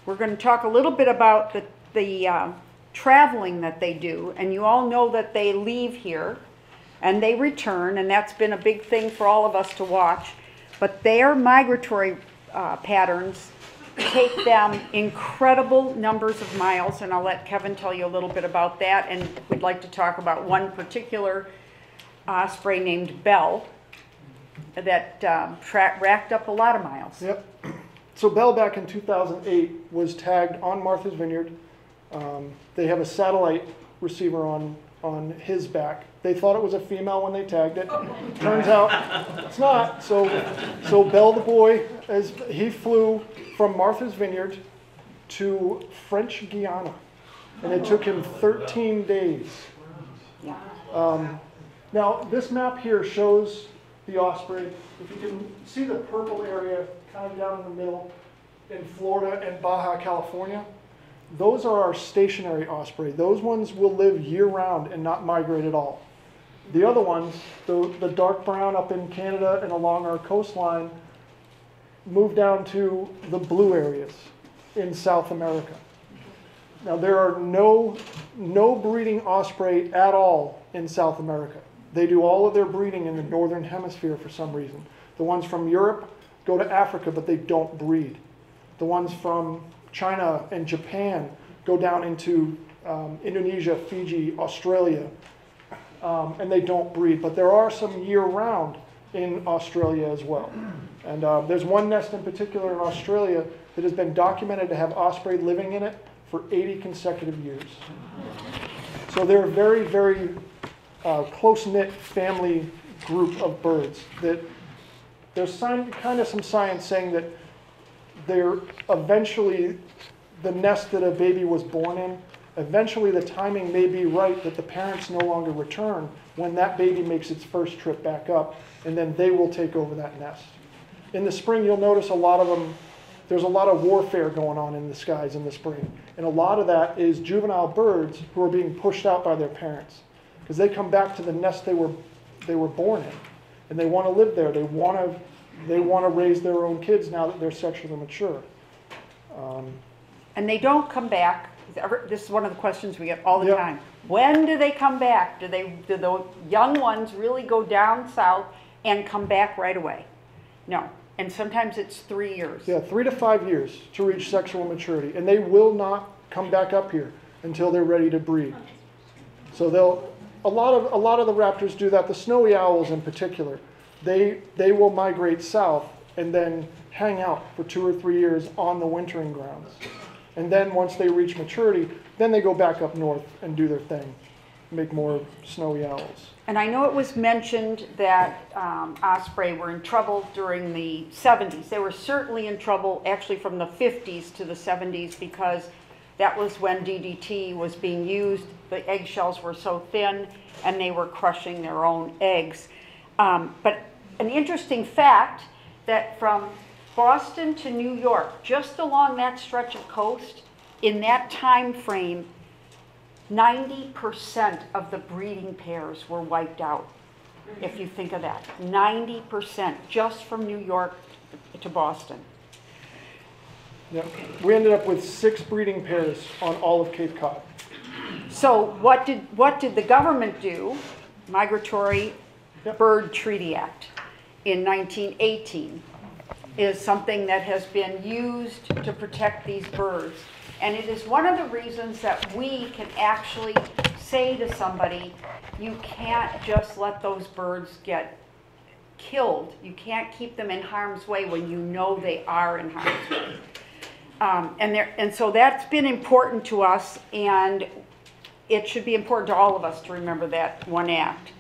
we're going to talk a little bit about the, the uh, traveling that they do. And you all know that they leave here and they return, and that's been a big thing for all of us to watch. But their migratory uh, patterns take them incredible numbers of miles, and I'll let Kevin tell you a little bit about that. And we'd like to talk about one particular osprey named Bell that um, racked up a lot of miles. Yep. So Bell back in 2008 was tagged on Martha's Vineyard. Um, they have a satellite receiver on on his back. They thought it was a female when they tagged it. Turns out it's not. So so Bell the boy, as he flew from Martha's Vineyard to French Guiana, and it took him 13 days. Um, now this map here shows the osprey. If you can see the purple area kind of down in the middle in Florida and Baja California, those are our stationary osprey. Those ones will live year round and not migrate at all. The other ones, the, the dark brown up in Canada and along our coastline, move down to the blue areas in South America. Now there are no, no breeding osprey at all in South America. They do all of their breeding in the northern hemisphere for some reason. The ones from Europe go to Africa, but they don't breed. The ones from China and Japan go down into um, Indonesia, Fiji, Australia, um, and they don't breed. But there are some year-round in Australia as well. And uh, there's one nest in particular in Australia that has been documented to have osprey living in it for 80 consecutive years. So they're a very, very uh, close-knit family group of birds that there's sign, kind of some science saying that they're eventually the nest that a baby was born in Eventually, the timing may be right that the parents no longer return when that baby makes its first trip back up, and then they will take over that nest. In the spring, you'll notice a lot of them, there's a lot of warfare going on in the skies in the spring. And a lot of that is juvenile birds who are being pushed out by their parents. Because they come back to the nest they were, they were born in. And they want to live there. They want to, they want to raise their own kids now that they're sexually mature. Um, And they don't come back, this is one of the questions we get all the Yep. time. When do they come back? Do they, do the young ones really go down south and come back right away? No, and sometimes it's three years. Yeah, three to five years to reach sexual maturity, and they will not come back up here until they're ready to breed. So they'll, a lot of, a lot of the raptors do that, the snowy owls in particular. They, they will migrate south and then hang out for two or three years on the wintering grounds. And then once they reach maturity, then they go back up north and do their thing, make more snowy owls. And I know it was mentioned that um, osprey were in trouble during the 70s. They were certainly in trouble actually from the 50s to the 70s because that was when DDT was being used. The eggshells were so thin and they were crushing their own eggs. Um, but an interesting fact that from Boston to New York, just along that stretch of coast, in that time frame, 90% of the breeding pairs were wiped out, if you think of that. 90% just from New York to Boston. Yeah. We ended up with six breeding pairs on all of Cape Cod. So what did, what did the government do? Migratory Yep. Bird Treaty Act in 1918 is something that has been used to protect these birds. And it is one of the reasons that we can actually say to somebody, you can't just let those birds get killed. You can't keep them in harm's way when you know they are in harm's way. Um, and there, and so that's been important to us, and it should be important to all of us to remember that one act.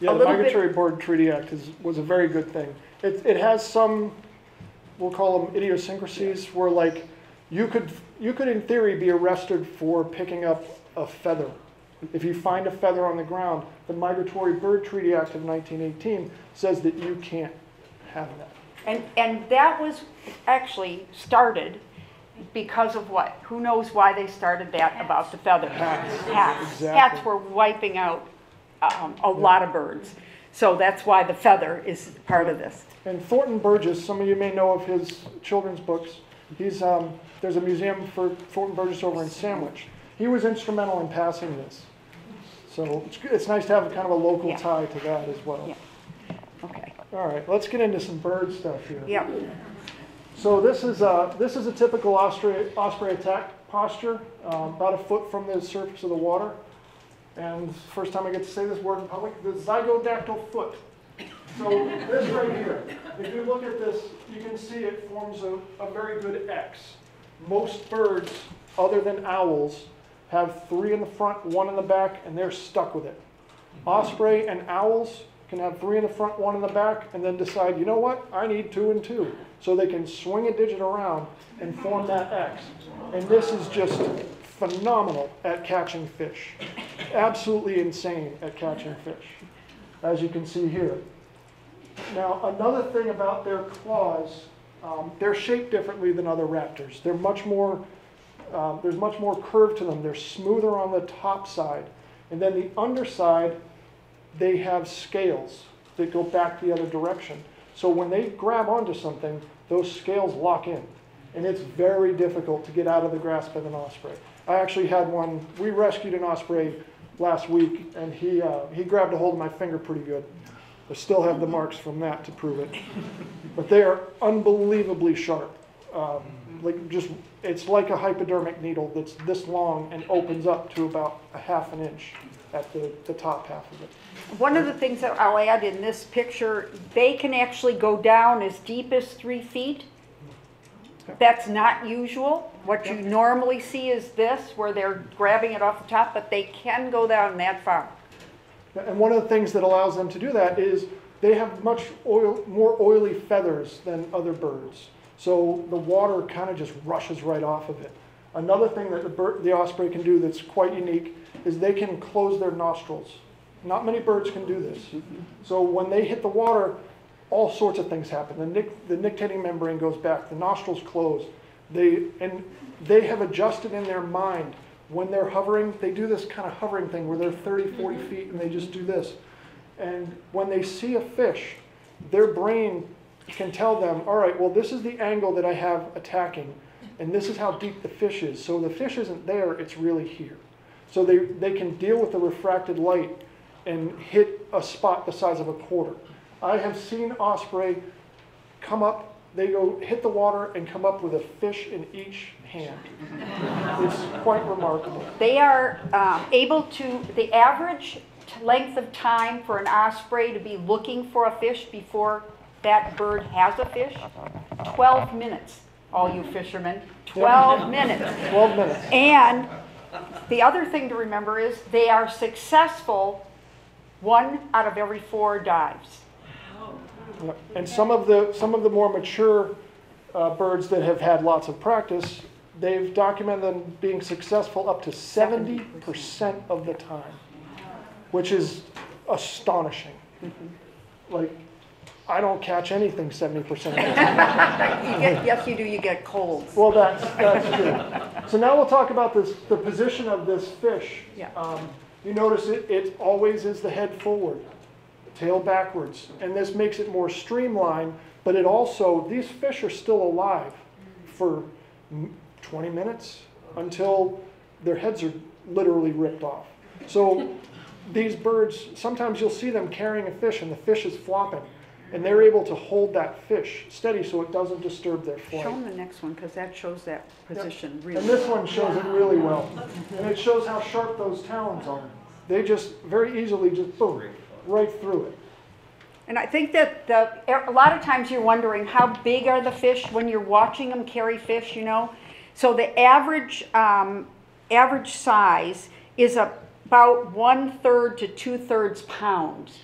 Yeah, the Migratory Bird Treaty Act is, was a very good thing. It, it has some, we'll call them idiosyncrasies, where like, you could, you could in theory be arrested for picking up a feather. If you find a feather on the ground, the Migratory Bird Treaty Act of 1918 says that you can't have that. And, and that was actually started because of what? Who knows why they started that about the feathers? Hats. Hats. Exactly. Hats were wiping out um, a lot of birds. So that's why the feather is part of this. And Thornton Burgess, some of you may know of his children's books. He's, um, there's a museum for Thornton Burgess over in Sandwich. He was instrumental in passing this. So it's, it's nice to have kind of a local Yeah. tie to that as well. Yeah. Okay. All right, let's get into some bird stuff here. Yep. So this is a, this is a typical osprey, osprey attack posture, um, about a foot from the surface of the water. And first time I get to say this word in public, the zygodactyl foot. So this right here, if you look at this, you can see it forms a, a very good X. Most birds, other than owls, have three in the front, one in the back, and they're stuck with it. Osprey and owls can have three in the front, one in the back, and then decide, you know what, I need two and two. So they can swing a digit around and form that X. And this is just phenomenal at catching fish. Absolutely insane at catching fish, as you can see here. Now, another thing about their claws, um, they're shaped differently than other raptors. They're much more, um, there's much more curve to them. They're smoother on the top side. And then the underside, they have scales that go back the other direction. So when they grab onto something, those scales lock in. And it's very difficult to get out of the grasp of an osprey. I actually had one, we rescued an osprey last week, and he, uh, he grabbed a hold of my finger pretty good. I still have the marks from that to prove it. But they are unbelievably sharp. Um, like just, it's like a hypodermic needle that's this long and opens up to about a half an inch at the, the top half of it. One of the things that I'll add in this picture, they can actually go down as deep as three feet. That's not usual. What you normally see is this, where they're grabbing it off the top, but they can go down that far. And one of the things that allows them to do that is they have much oil, more oily feathers than other birds. So the water kind of just rushes right off of it. Another thing that the, bird, the osprey can do that's quite unique is they can close their nostrils. Not many birds can do this. Mm-hmm. So when they hit the water, all sorts of things happen. The, nic- the nictitating membrane goes back, the nostrils close. They, and they have adjusted in their mind when they're hovering, they do this kind of hovering thing where they're 30, 40 mm-hmm. feet and they just do this. And when they see a fish, their brain can tell them, all right, well, this is the angle that I have attacking, and this is how deep the fish is. So the fish isn't there, it's really here. So they, they can deal with the refracted light and hit a spot the size of a quarter. I have seen osprey come up, they go hit the water and come up with a fish in each hand. It's quite remarkable. They are um, able to, the average t- length of time for an osprey to be looking for a fish before that bird has a fish, 12 minutes, all you fishermen, 12 minutes. 12 minutes. And the other thing to remember is they are successful one out of every four dives. And some of the, some of the more mature uh, birds that have had lots of practice, they've documented them being successful up to 70% of the time, which is astonishing. Like, I don't catch anything 70% of the time. You get, yes, you do, you get colds. Well, that's, that's true. So now we'll talk about this, the position of this fish. Yeah. Um, you notice it, it always is the head forward, tail backwards. And this makes it more streamlined, but it also, these fish are still alive for mm, 20 minutes until their heads are literally ripped off. So these birds, sometimes you'll see them carrying a fish and the fish is flopping. And they're able to hold that fish steady so it doesn't disturb their flight. Show them the next one, because that shows that position really. And this one shows it really well. And it shows how sharp those talons are. They just very easily just boom, right through it. And I think that the, a lot of times you're wondering how big are the fish when you're watching them carry fish, you know? So the average, um, average size is about one third to two thirds pounds.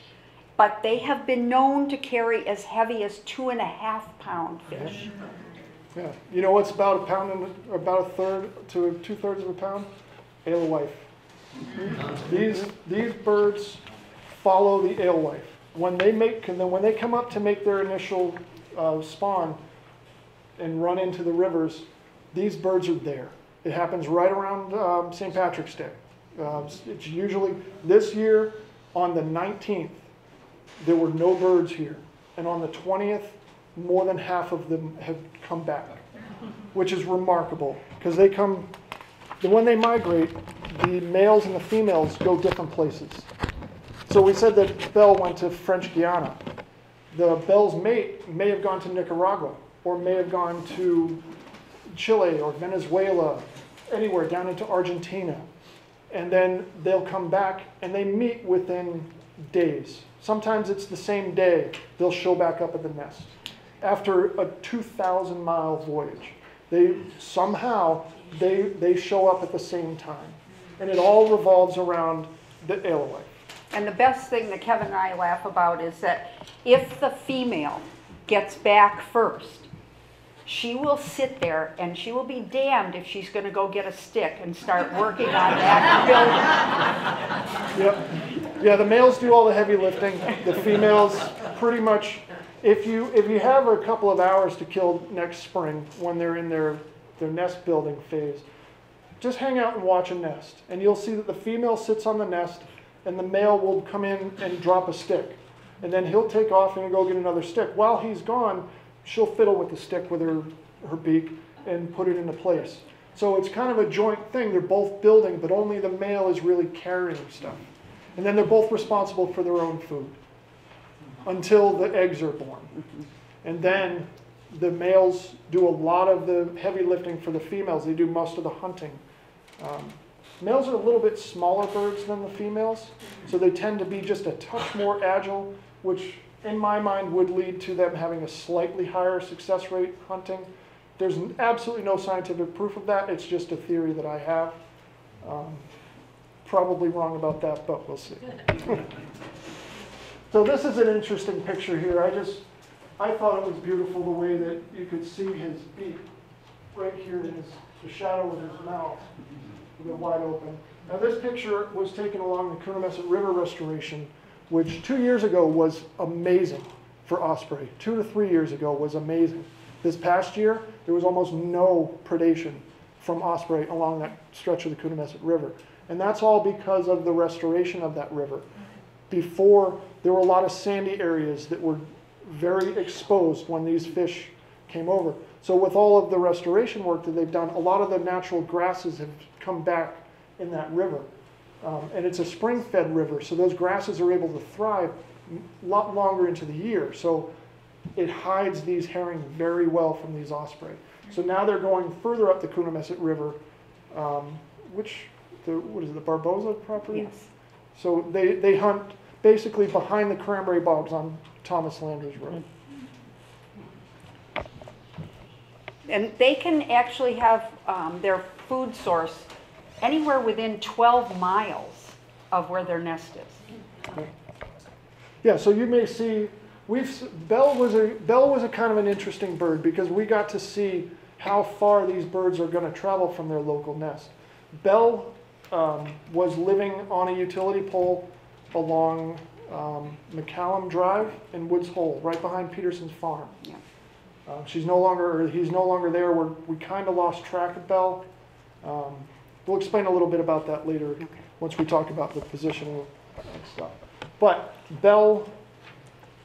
But they have been known to carry as heavy as two and a half pound fish. Yeah. You know what's about a pound and about a third to two thirds of a pound? Alewife. These these birds follow the alewife. When they make and then when they come up to make their initial uh, spawn and run into the rivers, these birds are there. It happens right around um, St. Patrick's Day. Uh, it's usually this year on the 19th. There were no birds here, and on the 20th, more than half of them have come back, which is remarkable because they come. When they migrate, the males and the females go different places. So we said that Bell went to French Guiana. The Bell's mate may have gone to Nicaragua or may have gone to Chile or Venezuela, anywhere down into Argentina. And then they'll come back and they meet within days. Sometimes it's the same day they'll show back up at the nest. After a 2,000 mile voyage, they somehow they, they show up at the same time. And it all revolves around the alewife. And the best thing that Kevin and I laugh about is that if the female gets back first, she will sit there and she will be damned if she's going to go get a stick and start working on that building. Yep. Yeah, the males do all the heavy lifting. The females pretty much if you if you have a couple of hours to kill next spring when they're in their their nest building phase, just hang out and watch a nest. And you'll see that the female sits on the nest and the male will come in and drop a stick. And then he'll take off and go get another stick. While he's gone, she'll fiddle with the stick with her, her beak and put it into place. So it's kind of a joint thing. They're both building, but only the male is really carrying stuff. And then they're both responsible for their own food until the eggs are born. And then the males do a lot of the heavy lifting for the females. They do most of the hunting. Um, males are a little bit smaller birds than the females, so they tend to be just a touch more agile, which in my mind would lead to them having a slightly higher success rate hunting. There's absolutely no scientific proof of that. It's just a theory that I have. Um, probably wrong about that, but we'll see. so this is an interesting picture here. I just, I thought it was beautiful the way that you could see his beak right here in his the shadow of his mouth, wide open. Now, this picture was taken along the Coonamessett River restoration, which two years ago was amazing for osprey. Two to three years ago was amazing. This past year, there was almost no predation from osprey along that stretch of the Coonamessett River. And that's all because of the restoration of that river. Before, there were a lot of sandy areas that were very exposed when these fish came over. So with all of the restoration work that they've done, a lot of the natural grasses have come back in that river. Um, and it's a spring-fed river, so those grasses are able to thrive a lot longer into the year. So it hides these herring very well from these osprey. So now they're going further up the Coonamessett River, um, which, the, what is it, the Barboza property? Yes. So they, they hunt basically behind the cranberry bogs on Thomas Landers Road. And they can actually have um, their food source anywhere within 12 miles of where their nest is. Yeah, so you may see, we've, Bell was a, Bell was a kind of an interesting bird because we got to see how far these birds are gonna travel from their local nest. Bell, um, was living on a utility pole along, um, McCallum Drive in Woods Hole, right behind Peterson's farm. Yeah. Uh, she's no longer, he's no longer there, we're, we kinda lost track of Bell. Um, we'll explain a little bit about that later, Okay. once we talk about the positioning and stuff. But Bell,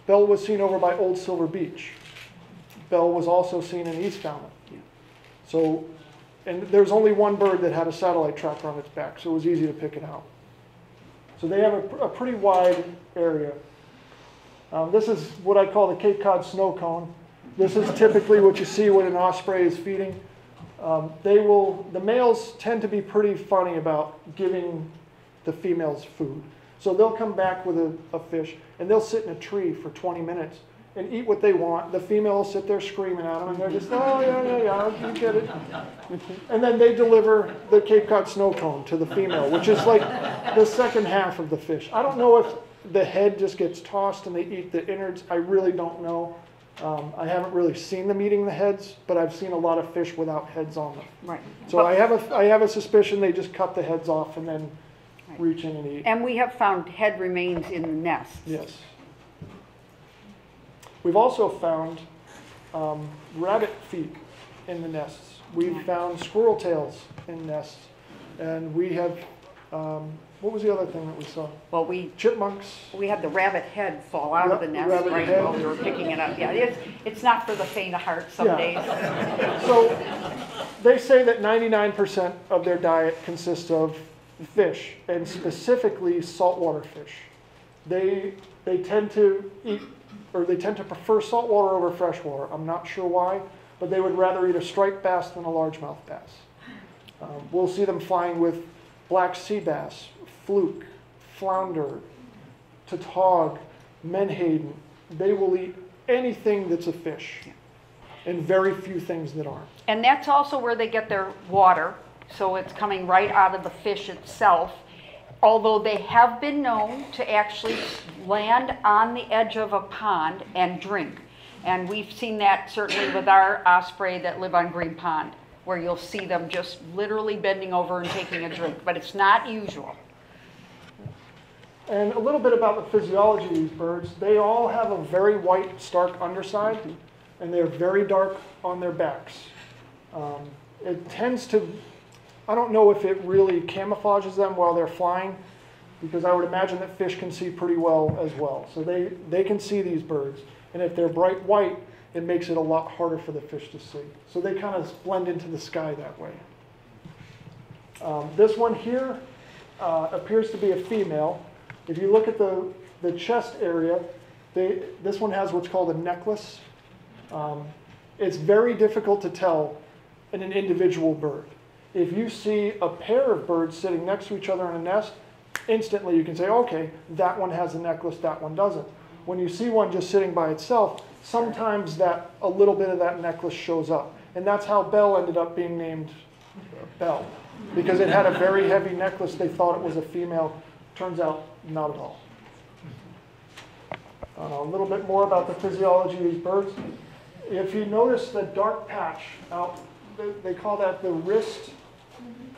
Bell was seen over by Old Silver Beach. Bell was also seen in East Falmouth. So, and there's only one bird that had a satellite tracker on its back, so it was easy to pick it out. So they have a, a pretty wide area. Um, this is what I call the Cape Cod snow cone. This is typically what you see when an osprey is feeding. Um, they will, the males tend to be pretty funny about giving the females food. So they'll come back with a, a fish and they'll sit in a tree for 20 minutes and eat what they want. The female will sit there screaming at them and they're just, oh, yeah, yeah, yeah, you get it. And then they deliver the Cape Cod snow cone to the female, which is like the second half of the fish. I don't know if the head just gets tossed and they eat the innards. I really don't know. Um, I haven't really seen them eating the heads, but I've seen a lot of fish without heads on them. Right. So I have a, I have a suspicion they just cut the heads off and then reach in and eat. And we have found head remains in the nests. Yes. We've also found um, rabbit feet in the nests. We've found squirrel tails in nests. And we have, um, what was the other thing that we saw? Well, we, Chipmunks. we had the rabbit head fall out of the nest rabbit right head. while we were picking it up. Yeah, it's, it's not for the faint of heart some Yeah. days. So they say that 99% of their diet consists of fish, and specifically saltwater fish. They, they tend to eat, or they tend to prefer saltwater over freshwater. I'm not sure why, but they would rather eat a striped bass than a largemouth bass. Um, we'll see them flying with black sea bass, fluke, flounder, tautog, menhaden. They will eat anything that's a fish, and very few things that aren't. And that's also where they get their water, so it's coming right out of the fish itself. Although they have been known to actually land on the edge of a pond and drink. And we've seen that certainly with our osprey that live on Green Pond, where you'll see them just literally bending over and taking a drink, but it's not usual. And a little bit about the physiology of these birds. They all have a very white, stark underside, and they're very dark on their backs. Um, it tends to, I don't know if it really camouflages them while they're flying, because I would imagine that fish can see pretty well as well. So they, they can see these birds. And if they're bright white, it makes it a lot harder for the fish to see. So they kind of blend into the sky that way. Um, this one here uh, appears to be a female. If you look at the, the chest area, they, this one has what's called a necklace. Um, it's very difficult to tell in an individual bird. If you see a pair of birds sitting next to each other in a nest, instantly you can say, okay, that one has a necklace, that one doesn't. When you see one just sitting by itself, sometimes that a little bit of that necklace shows up. And that's how Bell ended up being named Bell. Because it had a very heavy necklace, they thought it was a female. Turns out, not at all. Uh, a little bit more about the physiology of these birds. If you notice the dark patch out they- they call that the wrist,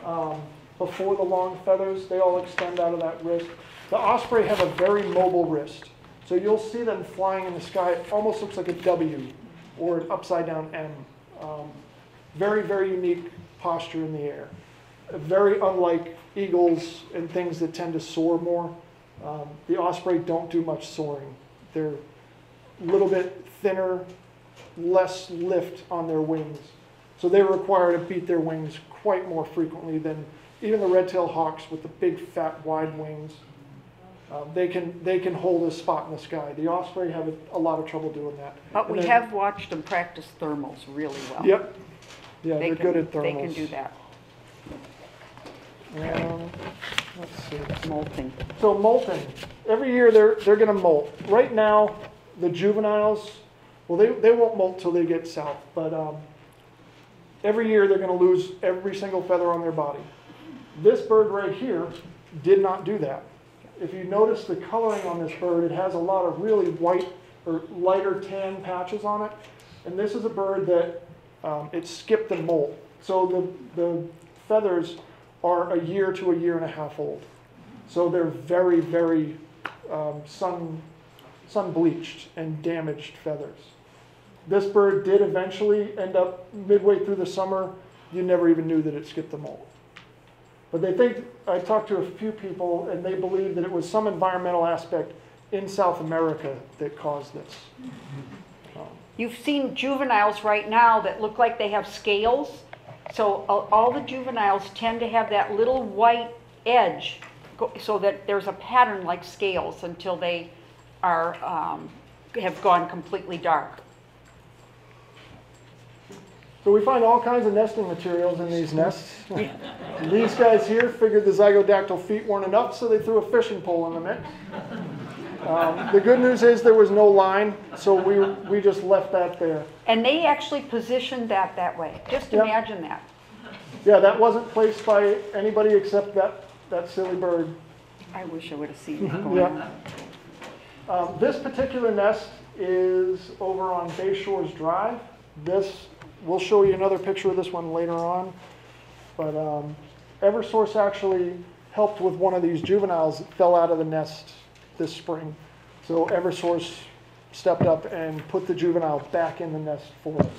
um, before the long feathers, they all extend out of that wrist. The osprey have a very mobile wrist. So you'll see them flying in the sky, it almost looks like a W or an upside down M. Um, very, very unique posture in the air. Very unlike eagles and things that tend to soar more. Um, the osprey don't do much soaring. They're a little bit thinner, less lift on their wings. So they require to beat their wings quite more frequently than even the red-tailed hawks with the big, fat, wide wings. Um, they can they can hold a spot in the sky. The osprey have a, a lot of trouble doing that. But And we then- have watched them practice thermals really well. Yep. Yeah, They they're can- good at thermals. They can do that, Um, let's see. Molting. So molting, every year they're, they're gonna molt. Right now, the juveniles, well, they, they won't molt till they get south, but, um, every year they're gonna lose every single feather on their body. This bird right here did not do that. If you notice the coloring on this bird, it has a lot of really white or lighter tan patches on it. And this is a bird that, um, it skipped the molt. So the, the feathers are a year to a year and a half old. So they're very, very um, sun, sun bleached and damaged feathers. This bird did eventually end up midway through the summer. You never even knew that it skipped the molt. But they think, I talked to a few people and they believe that it was some environmental aspect in South America that caused this. Um, You've seen juveniles right now that look like they have scales. So all all the juveniles tend to have that little white edge go- so that there's a pattern like scales until they are, um, have gone completely dark. So we find all kinds of nesting materials in these nests. these guys here figured the zygodactyl feet weren't enough, so they threw a fishing pole in the mix. Um, the good news is there was no line, so we, we just left that there. And they actually positioned that that way. Just Yep. imagine that. Yeah, that wasn't placed by anybody except that, that silly bird. I wish I would have seen that going Yeah. Um, this particular nest is over on Bay Shores Drive. This, we'll show you another picture of this one later on. But um, Eversource actually helped with one of these juveniles that fell out of the nest this spring. So Eversource stepped up and put the juvenile back in the nest for us,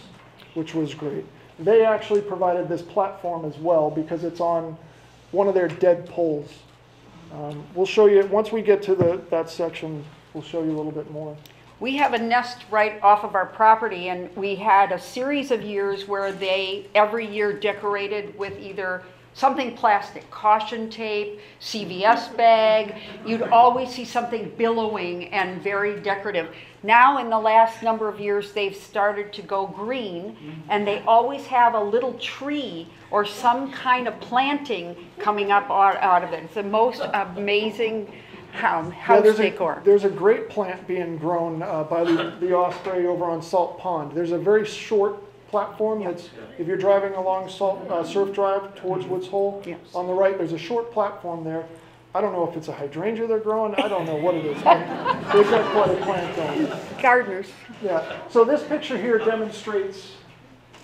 which was great. They actually provided this platform as well because it's on one of their dead poles. Um, We'll show you, once we get to the, that section, we'll show you a little bit more. We have a nest right off of our property, and we had a series of years where they every year decorated with either something plastic, caution tape, CVS bag. You'd always see something billowing and very decorative. Now, in the last number of years, they've started to go green, and they always have a little tree or some kind of planting coming up out, out of it. It's the most amazing um, Yeah, house there's a- decor. There's a great plant being grown uh, by the, the osprey over on Salt Pond. There's a very short platform that's, if you're driving along Salt, uh, Surf Drive towards Woods Hole, Yes. on the right, there's a short platform there. I don't know if it's a hydrangea they're growing, I don't know what it is. They've got quite a plant going. Gardeners. Yeah, so this picture here demonstrates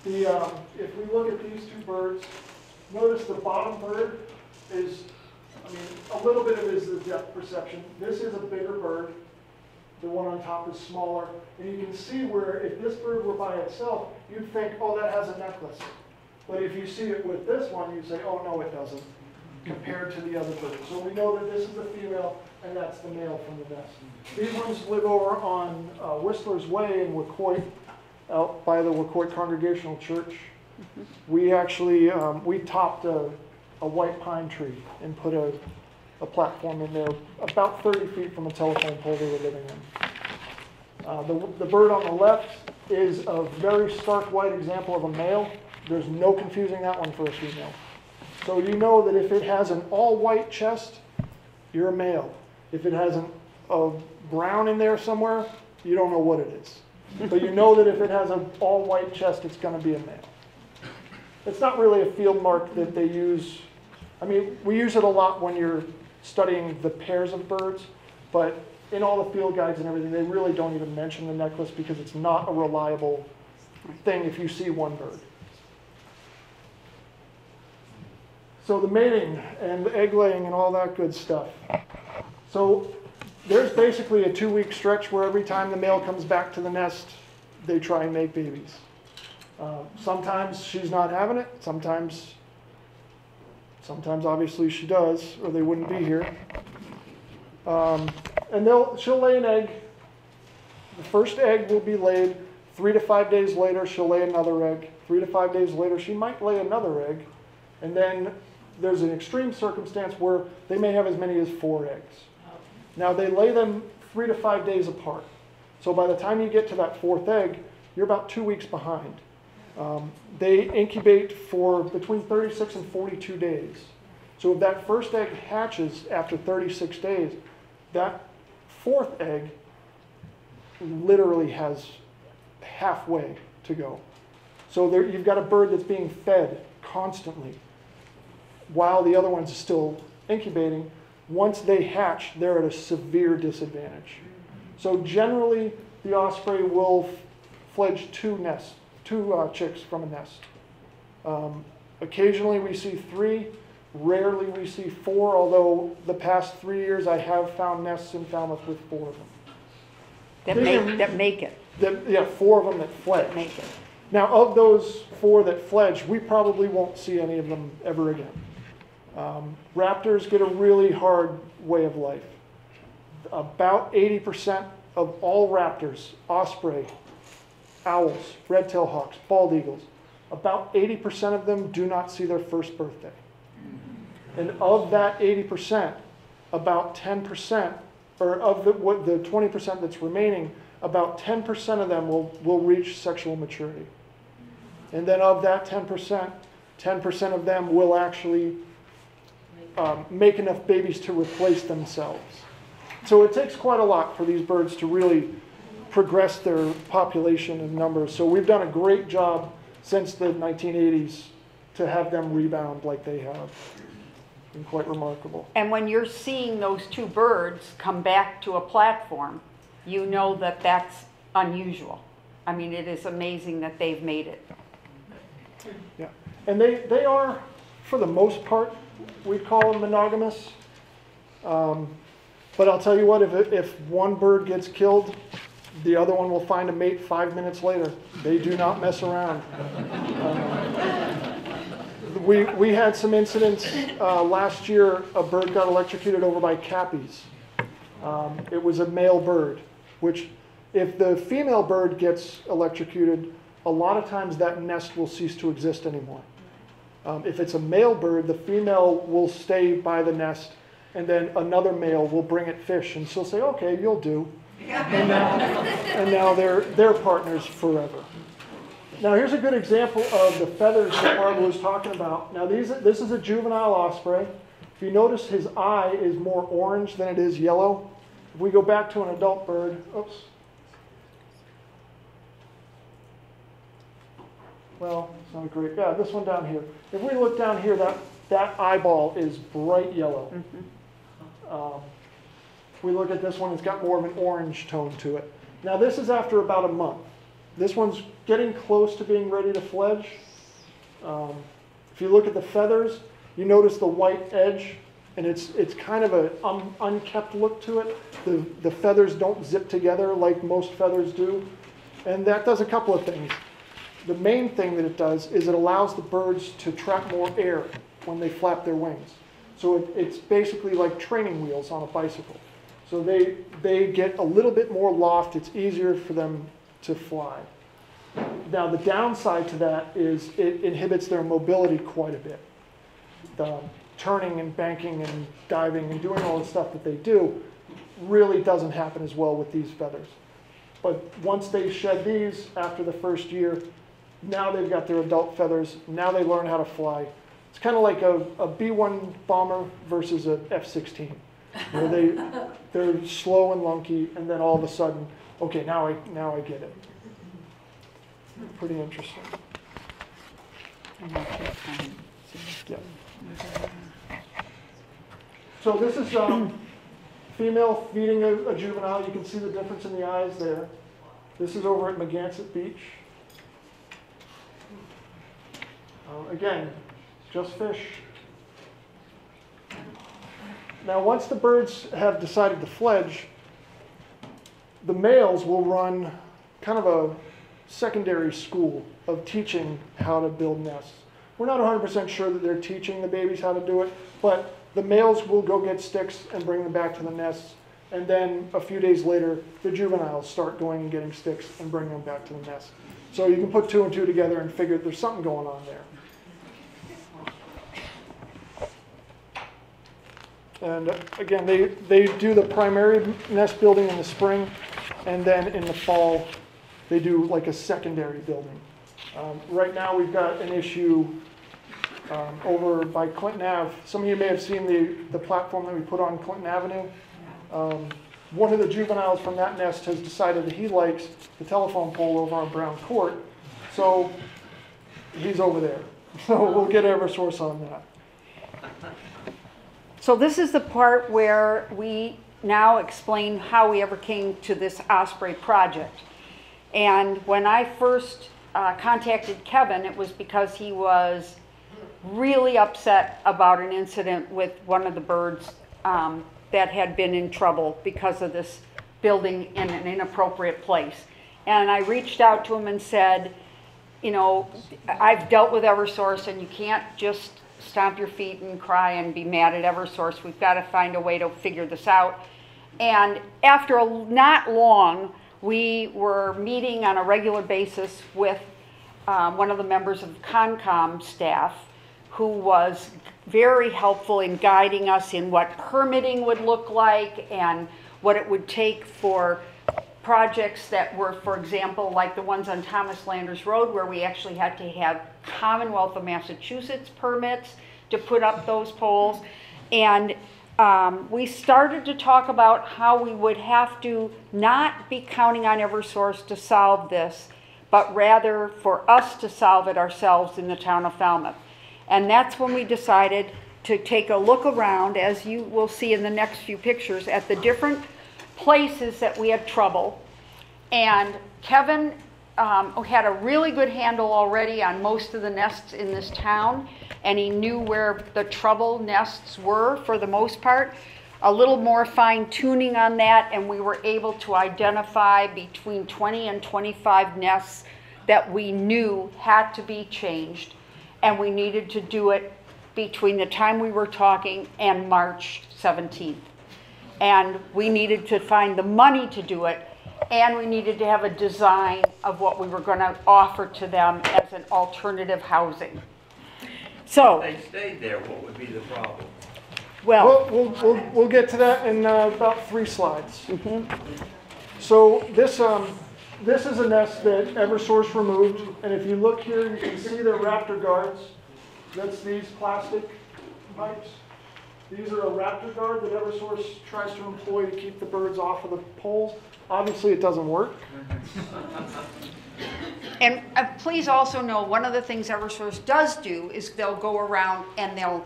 the, um, if we look at these two birds, notice the bottom bird is, I mean, a little bit of it is the depth perception. This is a bigger bird. The one on top is smaller. And you can see where if this bird were by itself, you'd think, oh, that has a necklace. But if you see it with this one, you say, oh, no, it doesn't, compared to the other birds. So we know that this is the female and that's the male from the nest. These ones live over on uh, Whistler's Way in Waquoit, out by the Waquoit Congregational Church. We actually, um, we topped a, a white pine tree and put a, a platform in there about 30 feet from a telephone pole they were living in. Uh, the, the bird on the left is a very stark white example of a male. There's no confusing that one for a female. So you know that if it has an all-white chest, you're a male. If it has an, a brown in there somewhere, you don't know what it is. But you know that if it has an all-white chest, it's gonna be a male. It's not really a field mark that they use. I mean, we use it a lot when you're studying the pairs of birds, but in all the field guides and everything, they really don't even mention the necklace because it's not a reliable thing if you see one bird. So the mating and the egg laying and all that good stuff. So there's basically a two-week stretch where every time the male comes back to the nest, they try and make babies. Uh, sometimes she's not having it. Sometimes, sometimes obviously she does, or they wouldn't be here. Um, and they'll, she'll lay an egg. The first egg will be laid. Three to five days later, she'll lay another egg. Three to five days later, she might lay another egg. And then there's an extreme circumstance where they may have as many as four eggs. Now, they lay them three to five days apart. So by the time you get to that fourth egg, you're about two weeks behind. Um, they incubate for between 36 and 42 days. So if that first egg hatches after 36 days, that fourth egg literally has halfway to go. So there, you've got a bird that's being fed constantly while the other one's are still incubating. Once they hatch, they're at a severe disadvantage. So generally, the osprey will fledge two nests, two uh, chicks from a nest. Um, occasionally, we see three. Rarely, we see four. Although the past three years, I have found nests in Falmouth with four of them. That make, that make it, That, yeah, four of them that fledge. that make it. Now, of those four that fledge, we probably won't see any of them ever again. Um, raptors get a really hard way of life. About 80% of all raptors, osprey, owls, red-tailed hawks, bald eagles, about 80% of them do not see their first birthday. And of that 80%, about 10%, or of the, what, the 20% that's remaining, about 10% of them will, will reach sexual maturity. And then of that 10%, 10% of them will actually um, make enough babies to replace themselves. So it takes quite a lot for these birds to really progress their population and numbers. So we've done a great job since the 1980s to have them rebound like they have. Been quite remarkable. And when you're seeing those two birds come back to a platform, you know that that's unusual. I mean, it is amazing that they've made it. Yeah, and they, they are, for the most part, we'd call them monogamous. Um, but I'll tell you what, if, if one bird gets killed, the other one will find a mate five minutes later. They do not mess around. Um, we, we had some incidents uh, last year. A bird got electrocuted over by cappies. Um, it was a male bird, which, if the female bird gets electrocuted, a lot of times that nest will cease to exist anymore. Um, if it's a male bird, the female will stay by the nest, and then another male will bring it fish, and she'll say, "Okay, you'll do." And now, and now they're they're partners forever. Now here's a good example of the feathers that Barbara was talking about. Now these this is a juvenile osprey. If you notice, his eye is more orange than it is yellow. If we go back to an adult bird, oops. Well, it's not great. Yeah, this one down here. If we look down here, that, that eyeball is bright yellow. Um, if we look at this one, it's got more of an orange tone to it. Now, this is after about a month. This one's getting close to being ready to fledge. Um, if you look at the feathers, you notice the white edge, and it's, it's kind of an un, unkept look to it. The, the feathers don't zip together like most feathers do. And that does a couple of things. The main thing that it does is it allows the birds to trap more air when they flap their wings. So it, it's basically like training wheels on a bicycle. So they, they get a little bit more loft. It's easier for them to fly. Now the downside to that is it inhibits their mobility quite a bit. The turning and banking and diving and doing all the stuff that they do really doesn't happen as well with these feathers. But once they shed these after the first year, now they've got their adult feathers. Now they learn how to fly. It's kind of like a, a B-1 bomber versus a F-16, they they're slow and lunky, and then all of a sudden, okay, now I now I get it. Pretty interesting. Yeah. So this is um, female feeding a, a juvenile. You can see the difference in the eyes there. This is over at Megansett Beach. Uh, again, just fish. Now, once the birds have decided to fledge, the males will run kind of a secondary school of teaching how to build nests. We're not 100% sure that they're teaching the babies how to do it, but the males will go get sticks and bring them back to the nests. And then a few days later, the juveniles start going and getting sticks and bringing them back to the nest. So you can put two and two together and figure there's something going on there. And uh, again, they, they do the primary nest building in the spring, and then in the fall, they do like a secondary building. Um, right now, we've got an issue um, over by Clinton Ave. Some of you may have seen the, the platform that we put on Clinton Avenue. Um, one of the juveniles from that nest has decided that he likes the telephone pole over on Brown Court, so he's over there. So we'll get Eversource on that. So this is the part where we now explain how we ever came to this Osprey project. And when I first uh, contacted Kevin, it was because he was really upset about an incident with one of the birds um, that had been in trouble because of this building in an inappropriate place. And I reached out to him and said, you know, I've dealt with Eversource and you can't just stomp your feet and cry and be mad at Eversource. We've got to find a way to figure this out. And after a, not long, we were meeting on a regular basis with um, one of the members of Concom staff who was very helpful in guiding us in what permitting would look like and what it would take for projects that were, for example, like the ones on Thomas Landers Road where we actually had to have Commonwealth of Massachusetts permits to put up those poles. And um, we started to talk about how we would have to not be counting on Eversource to solve this, but rather for us to solve it ourselves in the town of Falmouth. And that's when we decided to take a look around, as you will see in the next few pictures, at the different places that we had trouble. And Kevin um, had a really good handle already on most of the nests in this town, and he knew where the trouble nests were for the most part. A little more fine tuning on that, and we were able to identify between 20 and 25 nests that we knew had to be changed, and we needed to do it between the time we were talking and March 17th. And we needed to find the money to do it, and we needed to have a design of what we were going to offer to them as an alternative housing. So, If they stayed there, what would be the problem? Well, we'll, we'll, we'll get to that in uh, about three slides. So this, um, this is a nest that Eversource removed, and if you look here, you can see the raptor guards. That's these plastic pipes. These are a raptor guard that Eversource tries to employ to keep the birds off of the poles. Obviously, it doesn't work. and uh, please also know, one of the things Eversource does do is they'll go around and they'll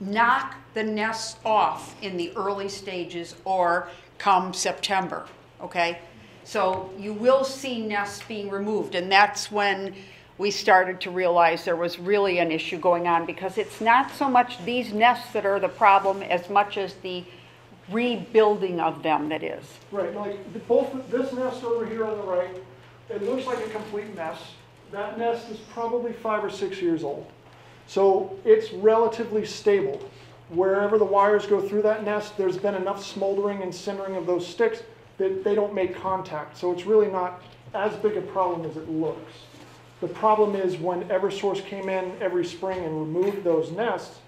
knock the nests off in the early stages or come September, okay? So you will see nests being removed, and that's when we started to realize there was really an issue going on because it's not so much these nests that are the problem as much as the rebuilding of them that is. Right, like both, this nest over here on the right, it looks like a complete mess. That nest is probably five or six years old. So it's relatively stable. Wherever the wires go through that nest, there's been enough smoldering and cindering of those sticks that they don't make contact. So it's really not as big a problem as it looks. The problem is when Eversource came in every spring and removed those nests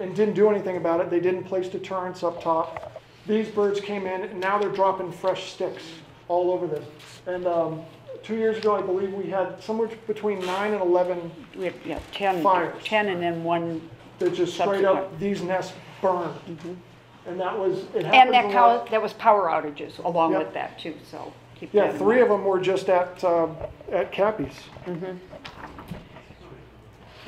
and didn't do anything about it, they didn't place deterrence up top. These birds came in and now they're dropping fresh sticks all over this. And um, two years ago, I believe we had somewhere between nine and 11 We had, yeah, 10, Fires. 10 and then one, that just straight up, these nests burned. And that was, it and that, cow- that was power outages along Yep. with that too, so keep that Yeah, three mind. of them were just at, uh, at Cappy's. Mm-hmm.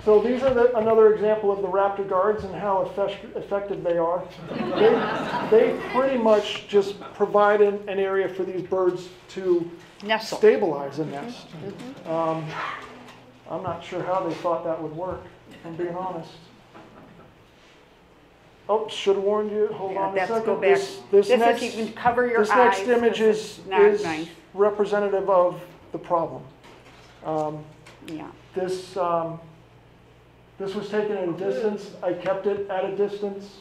So these are the, another example of the Raptor guards and how effect- effective they are. They, they pretty much just provide an, an area for these birds to Nestle. stabilize a nest. Mm-hmm. Um, I'm not sure how they thought that would work, if I'm being honest. Oh, should have warned you, hold Yeah, on a second. go back. This- This This next, is, you cover your eyes. next image this is, not is nice. representative of the problem. Um, Yeah, This, um, this was taken at a distance, I kept it at a distance.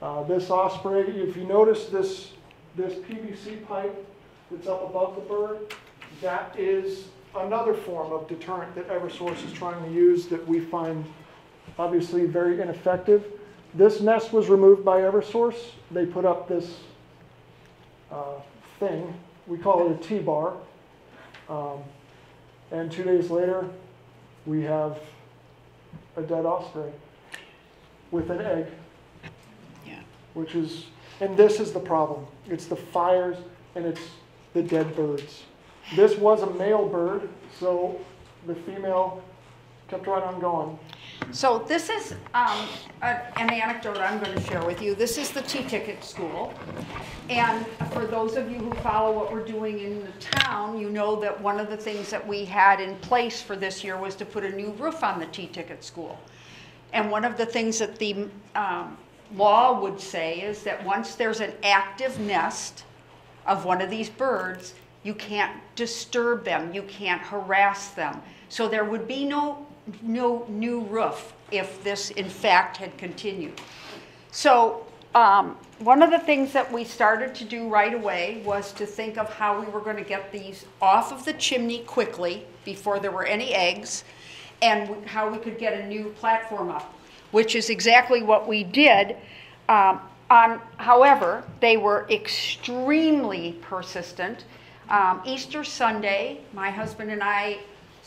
Uh, this osprey, if you notice this, this PVC pipe that's up above the bird, that is another form of deterrent that Eversource is trying to use that we find obviously very ineffective. This nest was removed by Eversource. They put up this uh, thing, we call it a T-bar. Um, and two days later, we have a dead osprey with an egg. Yeah. Which is, and this is the problem. It's the fires and it's the dead birds. This was a male bird, so the female kept right on going. So this is um, a- an anecdote I'm going to share with you. This is the Teaticket School. And for those of you who follow what we're doing in the town, you know that one of the things that we had in place for this year was to put a new roof on the Teaticket School. And one of the things that the um, law would say is that once there's an active nest of one of these birds, you can't disturb them, you can't harass them. So there would be no, no new roof if this in fact had continued. So um, one of the things that we started to do right away was to think of how we were going to get these off of the chimney quickly before there were any eggs and how we could get a new platform up, which is exactly what we did. Um, on, however, they were extremely persistent. Um, Easter Sunday, my husband and I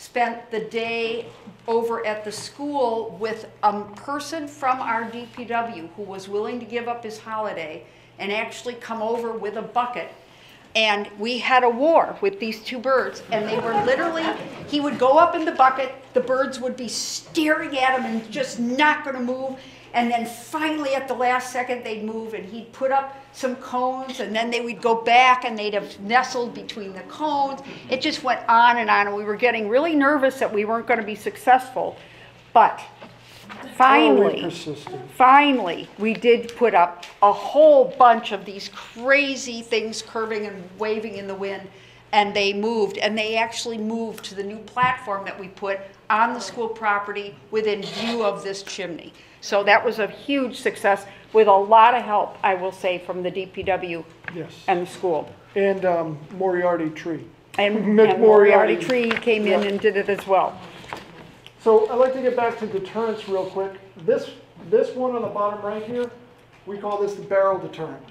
spent the day over at the school with a person from our DPW who was willing to give up his holiday and actually come over with a bucket. And we had a war with these two birds, and they were literally, he would go up in the bucket, the birds would be staring at him and just not gonna move. And then finally, at the last second, they'd move, and he'd put up some cones, and then they would go back, and they'd have nestled between the cones. It just went on and on, and we were getting really nervous that we weren't gonna be successful. But finally, finally, we did put up a whole bunch of these crazy things curving and waving in the wind, and they moved, and they actually moved to the new platform that we put on the school property within view of this chimney. So that was a huge success with a lot of help, I will say, from the DPW Yes. and the school. And um, Moriarty tree. And Mick and Moriarty Moriarty. Tree came in Yeah. and did it as well. So I'd like to get back to deterrence real quick. This, this one on the bottom right here, we call this the barrel deterrent.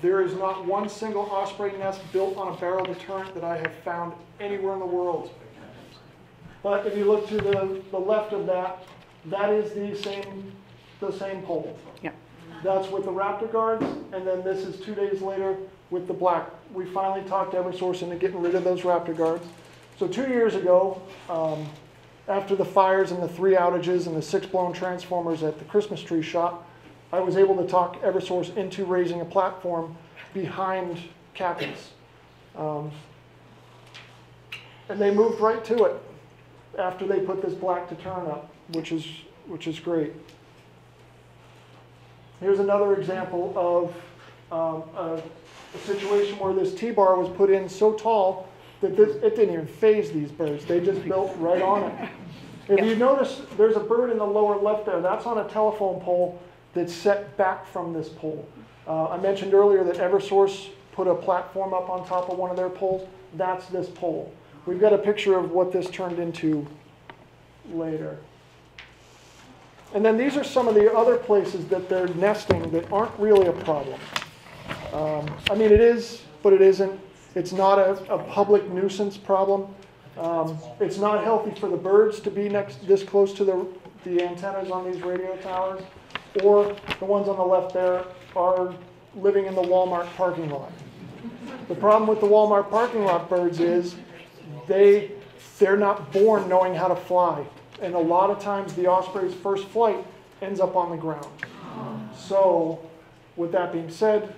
There is not one single osprey nest built on a barrel deterrent that I have found anywhere in the world. But if you look to the, the left of that, that is the same, the same pole. Yeah. That's with the Raptor guards, and then this is two days later with the black. We finally talked Eversource into getting rid of those Raptor guards. So two years ago, um, after the fires and the three outages and the six blown transformers at the Christmas tree shop, I was able to talk Eversource into raising a platform behind Captain's. Um, and they moved right to it after they put this black to turn up, which is, which is great. Here's another example of um, a, a situation where this T-bar was put in so tall that this, it didn't even phase these birds. They just built right on it. If you notice, there's a bird in the lower left there. That's on a telephone pole that's set back from this pole. Uh, I mentioned earlier that Eversource put a platform up on top of one of their poles. That's this pole. We've got a picture of what this turned into later. And then these are some of the other places that they're nesting that aren't really a problem. Um, I mean, it is, but it isn't. It's not a, a public nuisance problem. Um, it's not healthy for the birds to be next, this close to the, the antennas on these radio towers. Or the ones on the left there are living in the Walmart parking lot. The problem with the Walmart parking lot birds is they, they're not born knowing how to fly. And a lot of times the osprey's first flight ends up on the ground. So, with that being said,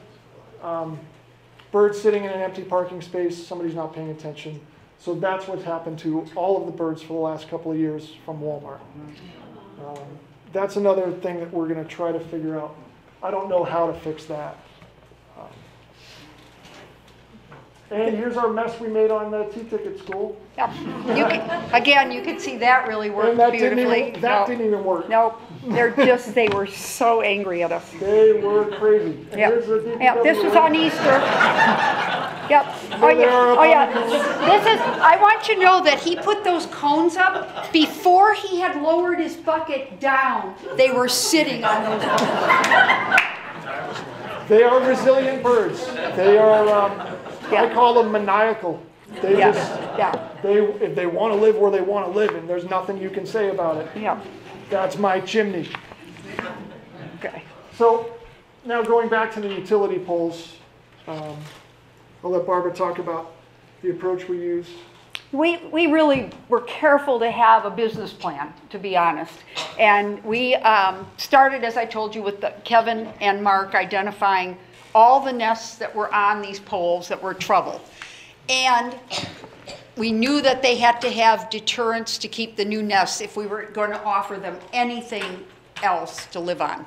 um, birds sitting in an empty parking space, somebody's not paying attention. So that's what's happened to all of the birds for the last couple of years from Walmart. Um, that's another thing that we're gonna try to figure out. I don't know how to fix that. Um, And here's our mess we made on the Teaticket School. Yep. You can, again, you can see that really And worked that didn't beautifully. even, that No. didn't even work. Nope, they're just, they were so angry at us. They were crazy. And Yep, here's the yep, this DPW was on. Easter. Yep, oh they yeah, are oh yeah. This is, I want you to know that he put those cones up before he had lowered his bucket down. They were sitting on those cones. They are resilient birds. They are, um, I call them maniacal. They Yeah, just, yeah, they, if they want to live where they want to live, and there's nothing you can say about it. yeah, That's my chimney. okay. So now going back to the utility poles, um, I'll let Barbara talk about the approach we use. We, we really were careful to have a business plan, to be honest. And we um, started, as I told you, with the- Kevin and Mark identifying all the nests that were on these poles that were trouble. And we knew that they had to have deterrence to keep the new nests if we were going to offer them anything else to live on.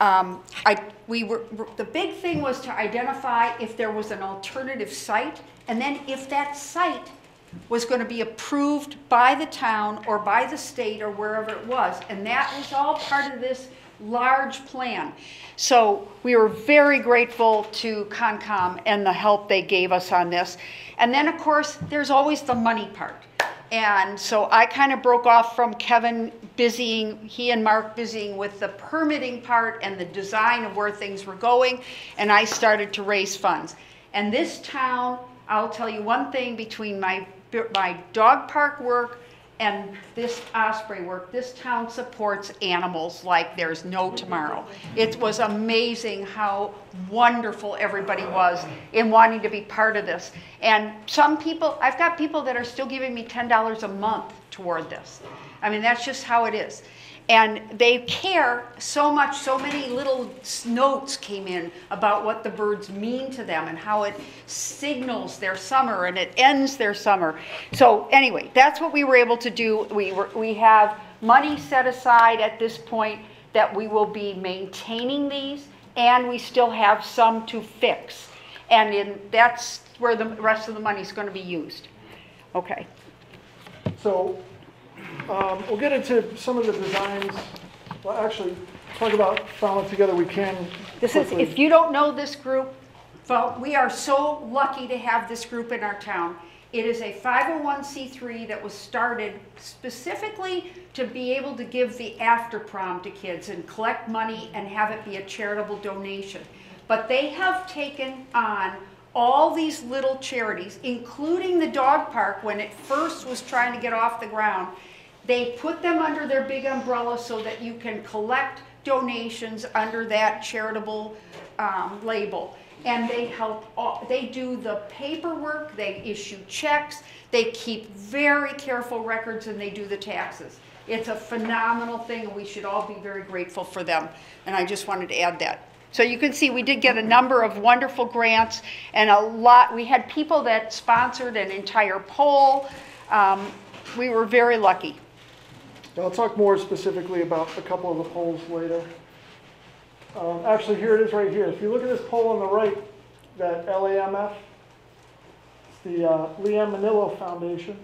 Um, I, we were, the big thing was to identify if there was an alternative site, and then if that site was going to be approved by the town or by the state or wherever it was. And that was all part of this large plan. So we were very grateful to Concom and the help they gave us on this. And then, of course, there's always the money part. And so I kind of broke off from Kevin busying, he and Mark busying with the permitting part and the design of where things were going, and I started to raise funds. And this town, I'll tell you one thing, between my, my dog park work and this Osprey work, this town supports animals like there's no tomorrow. It was amazing how wonderful everybody was in wanting to be part of this. And some people, I've got people that are still giving me $10 a month toward this. I mean, that's just how it is. And they care so much, so many little notes came in about what the birds mean to them and how it signals their summer and it ends their summer. So anyway, that's what we were able to do. We were, we have money set aside at this point that we will be maintaining these and we still have some to fix. And in, that's where the rest of the money is going to be used. Okay. So um, we'll get into some of the designs. Well, actually, talk about Falmouth Together We Can. This is, quickly. if you don't know this group, well, we are so lucky to have this group in our town. It is a 501c3 that was started specifically to be able to give the after prom to kids and collect money and have it be a charitable donation. But they have taken on all these little charities, including the dog park when it first was trying to get off the ground. They put them under their big umbrella so that you can collect donations under that charitable um, label. And they help, all, they do the paperwork, they issue checks, they keep very careful records, and they do the taxes. It's a phenomenal thing, and we should all be very grateful for them. And I just wanted to add that. So you can see we did get a number of wonderful grants and a lot, we had people that sponsored an entire poll. Um, we were very lucky. I'll talk more specifically about a couple of the polls later. Um, Actually, here it is right here. If you look at this poll on the right, that LAMF, it's the uh, Leanne Manillo Foundation.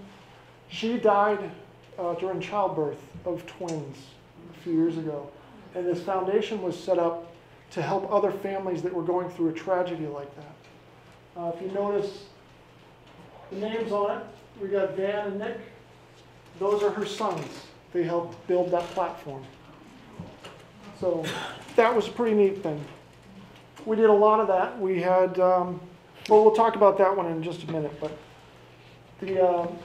She died uh, during childbirth of twins a few years ago. And this foundation was set up to help other families that were going through a tragedy like that. Uh, If you notice the names on it, we got Dan and Nick. Those are her sons. They helped build that platform. So that was a pretty neat thing. We did a lot of that. We had, um, well, we'll talk about that one in just a minute, but the, um,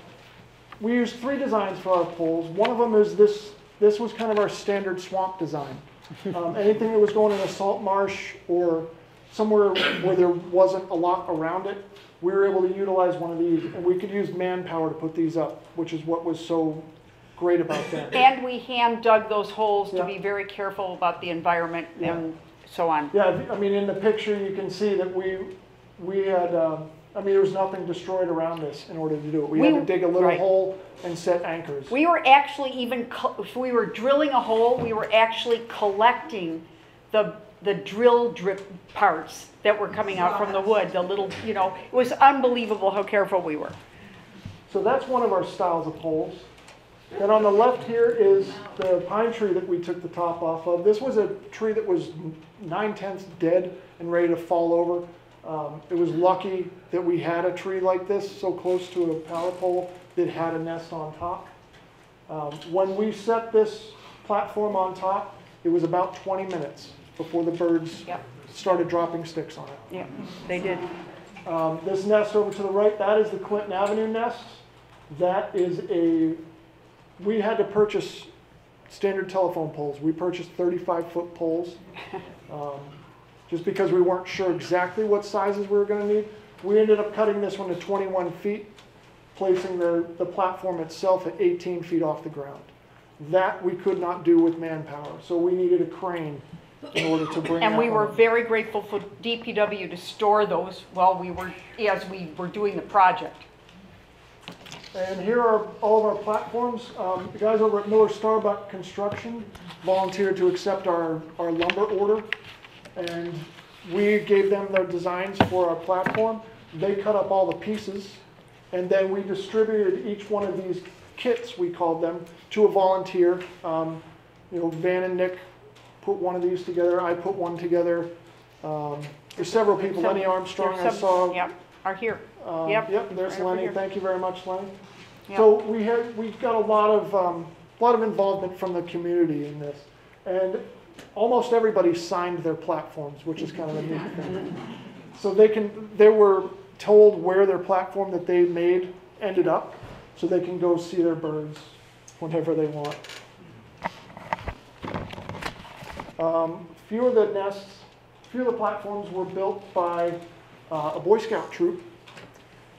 we used three designs for our poles. One of them is this, this was kind of our standard swamp design. Um, anything that was going in a salt marsh or somewhere where there wasn't a lot around it, we were able to utilize one of these, and we could use manpower to put these up, which is what was so great about that. And we hand dug those holes to Yeah. be very careful about the environment and so on. Yeah, I mean, in the picture, you can see that we, we had, um, I mean, there was nothing destroyed around this in order to do it. We We- had to dig a little right. hole and set anchors. We were actually even, co- if we were drilling a hole, we were actually collecting the, the drill drip parts that were coming out from the wood, the little, you know, it was unbelievable how careful we were. So that's one of our styles of poles. Then on the left here is the pine tree that we took the top off of. This was a tree that was nine tenths dead and ready to fall over. Um, it was lucky that we had a tree like this so close to a power pole that had a nest on top. Um, when we set this platform on top, it was about 20 minutes before the birds Yep. started dropping sticks on it. Yeah, they did. Um, this nest over to the right, that is the Clinton Avenue nest. That is a, we had to purchase standard telephone poles. We purchased 35-foot poles. um, Just because we weren't sure exactly what sizes we were gonna need. We ended up cutting this one to 21 feet, placing the, the platform itself at 18 feet off the ground. That we could not do with manpower, so we needed a crane in order to bring And that we were one. very grateful for DPW to store those while we were, as we were doing the project. And here are all of our platforms. Um, the guys over at Miller Starbuck Construction volunteered to accept our, our lumber order. And we gave them their designs for our platform. They cut up all the pieces. And then we distributed each one of these kits, we called them, to a volunteer. Um, you know, Van and Nick put one of these together. I put one together. Um, there's several people. Some- Lenny Armstrong, I saw. Yep, are here. Um, Yep, Yep, there's right over Lenny. here. Thank you very much, Lenny. Yep. So we had, we've got a lot of, um, lot of involvement from the community in this. And almost everybody signed their platforms, which is kind of a neat thing. So they can, they were told where their platform that they made ended up, so they can go see their birds whenever they want. Um, few of the nests, few of the platforms were built by uh, a Boy Scout troop.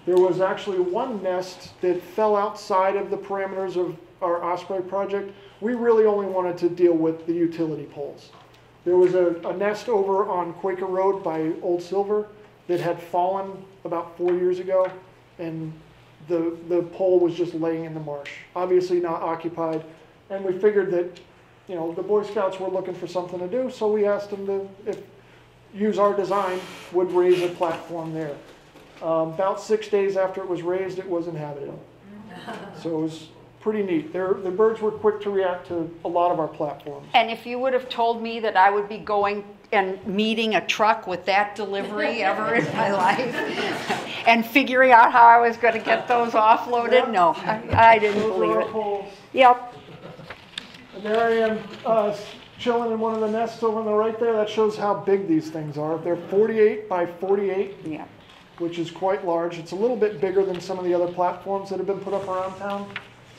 There was actually one nest that fell outside of the parameters of our Osprey project. We really only wanted to deal with the utility poles. There was a, a nest over on Quaker Road by Old Silver that had fallen about four years ago, and the, the pole was just laying in the marsh, obviously not occupied. And we figured that, you know, the Boy Scouts were looking for something to do, so we asked them to, if, use our design, would raise a platform there. Um, about six days after it was raised, it was inhabited. So it was pretty neat. They're, the birds were quick to react to a lot of our platforms. And if you would have told me that I would be going and meeting a truck with that delivery ever in my life and figuring out how I was going to get those offloaded, no, I, I didn't Those believe it. poles. Yep, And there I am, uh, chilling in one of the nests over on the right there. That shows how big these things are. They're 48 by 48, yeah. Which is quite large. It's a little bit bigger than some of the other platforms that have been put up around town.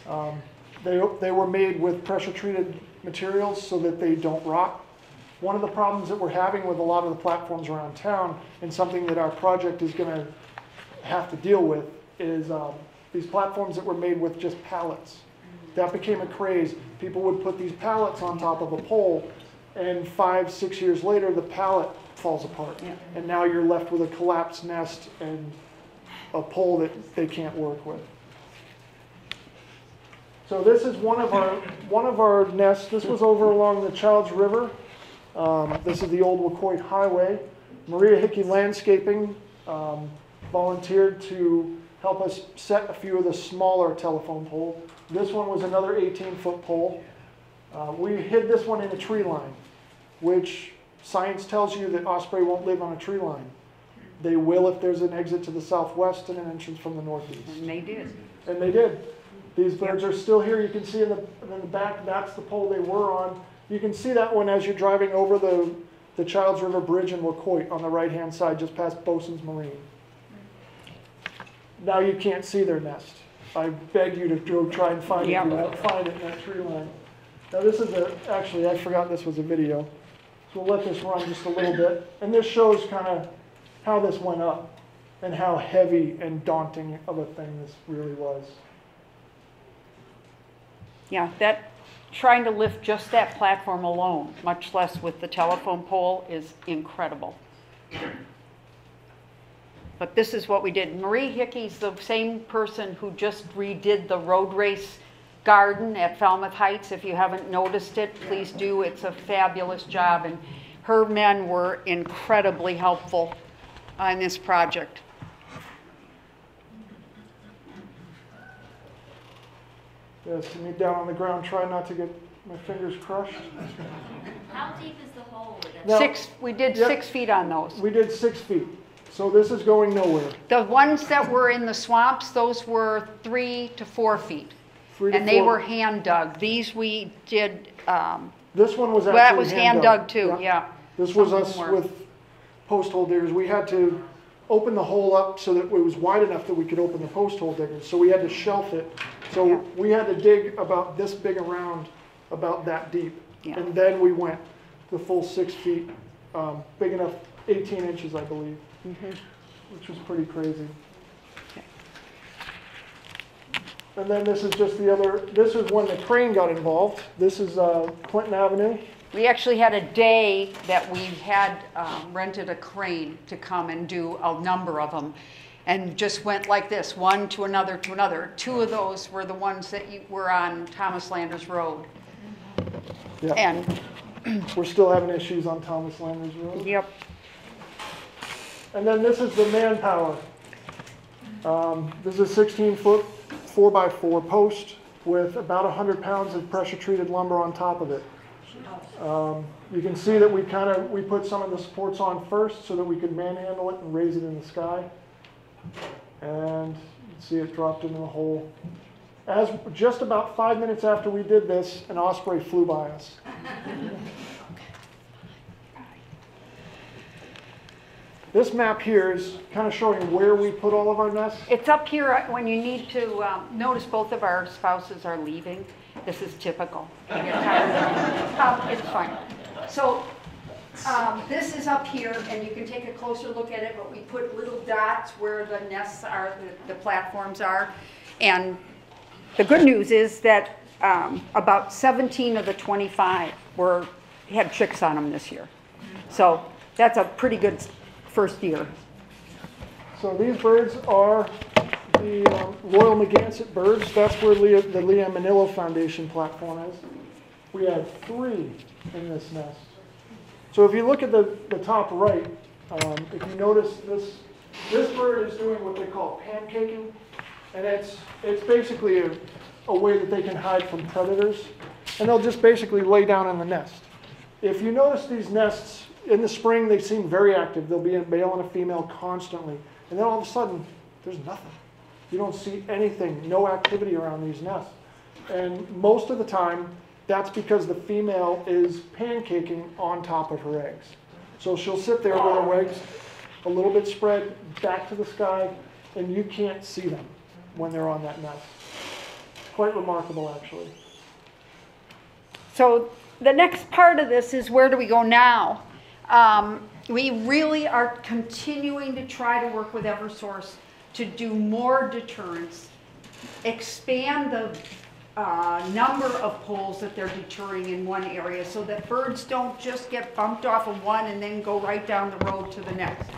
Um, they, they were made with pressure treated materials so that they don't rot. One of the problems that we're having with a lot of the platforms around town, and something that our project is gonna have to deal with, is um, these platforms that were made with just pallets. That became a craze. People would put these pallets on top of a pole, and five, six years later, the pallet falls apart. Yeah. And now you're left with a collapsed nest and a pole that they can't work with. So this is one of our, one of our nests. This was over along the Childs River. Um, this is the old Waquoit Highway. Maria Hickey Landscaping um, volunteered to help us set a few of the smaller telephone poles. This one was another 18-foot pole. Uh, we hid this one in a tree line, which science tells you that osprey won't live on a tree line. They will if there's an exit to the southwest and an entrance from the northeast. And they did. And they did. These birds are still here. You can see in the, in the back, that's the pole they were on. You can see that one as you're driving over the, the Childs River Bridge in Waquoit on the right-hand side, just past Bosun's Marine. Now you can't see their nest. I beg you to go try and find it. You find it in that tree line. Now this is a, actually, I forgot this was a video. So we'll let this run just a little bit. And this shows kind of how this went up and how heavy and daunting of a thing this really was. Yeah, that, trying to lift just that platform alone, much less with the telephone pole, is incredible. but this is what we did. Marie Hickey's the same person who just redid the road race garden at Falmouth Heights. If you haven't noticed it, please do. It's a fabulous job, and her men were incredibly helpful on this project. Yes, you need down on the ground, try not to get my fingers crushed. How deep is the hole? Now- Six, we did Yep. six feet on those. We did six feet, so this is going nowhere. The ones that were in the swamps, those were three to four feet. Three to And they four- were hand dug. These we did, um, This one was well, actually that was hand dug too, yeah. This was Some of us them were. with post hole diggers. We had to open the hole up so that it was wide enough that we could open the post hole diggers. So we had to shelf it. Yeah. So we had to dig about this big around, about that deep. Yeah. And then we went the full six feet, um, big enough, 18 inches, I believe, Mhm. which was pretty crazy. Okay. And then this is just the other, this is when the crane got involved. This is uh, Clinton Avenue. We actually had a day that we had um, rented a crane to come and do a number of them. And just went like this, one to another to another. Two of those were the ones that you- were on Thomas Landers Road. Yeah. And, We're still having issues on Thomas Landers Road. yep, And then this is the manpower. Um, This is a 16-foot, 4x4 post with about 100 pounds of pressure-treated lumber on top of it. Um, You can see that we kind of, we put some of the supports on first so that we could manhandle it and raise it in the sky. And you can see it dropped into the hole. As, just about five minutes after we did this, an osprey flew by us. This map here is kind of showing where we put all of our nests. It's up here when you need to, um, notice both of our spouses are leaving. This is typical. Um, It's fine. So, um, this is up here, and you can take a closer look at it, but we put little dots where the nests are, the- the platforms are. And the good news is that um, about 17 of the 25 were, had chicks on them this year. So that's a pretty good first year. So these birds are the um, Royal Megansett birds. That's where Leah, the Leah Manila Foundation platform is. We have three in this nest. So if you look at the, the top right, um, if you notice this, this bird is doing what they call pancaking. And it's, it's basically a, a way that they can hide from predators. And they'll just basically lay down in the nest. If you notice these nests, in the spring, they seem very active. They'll be a male and a female constantly. And then all of a sudden, there's nothing. You don't see anything, no activity around these nests. And most of the time, that's because the female is pancaking on top of her eggs. So she'll sit there with her legs a little bit spread back to the sky, and you can't see them when they're on that nest. Quite remarkable, actually. So the next part of this is where do we go now? Um, we really are continuing to try to work with Eversource to do more deterrence, expand the uh, number of poles that they're deterring in one area so that birds don't just get bumped off of one and then go right down the road to the next.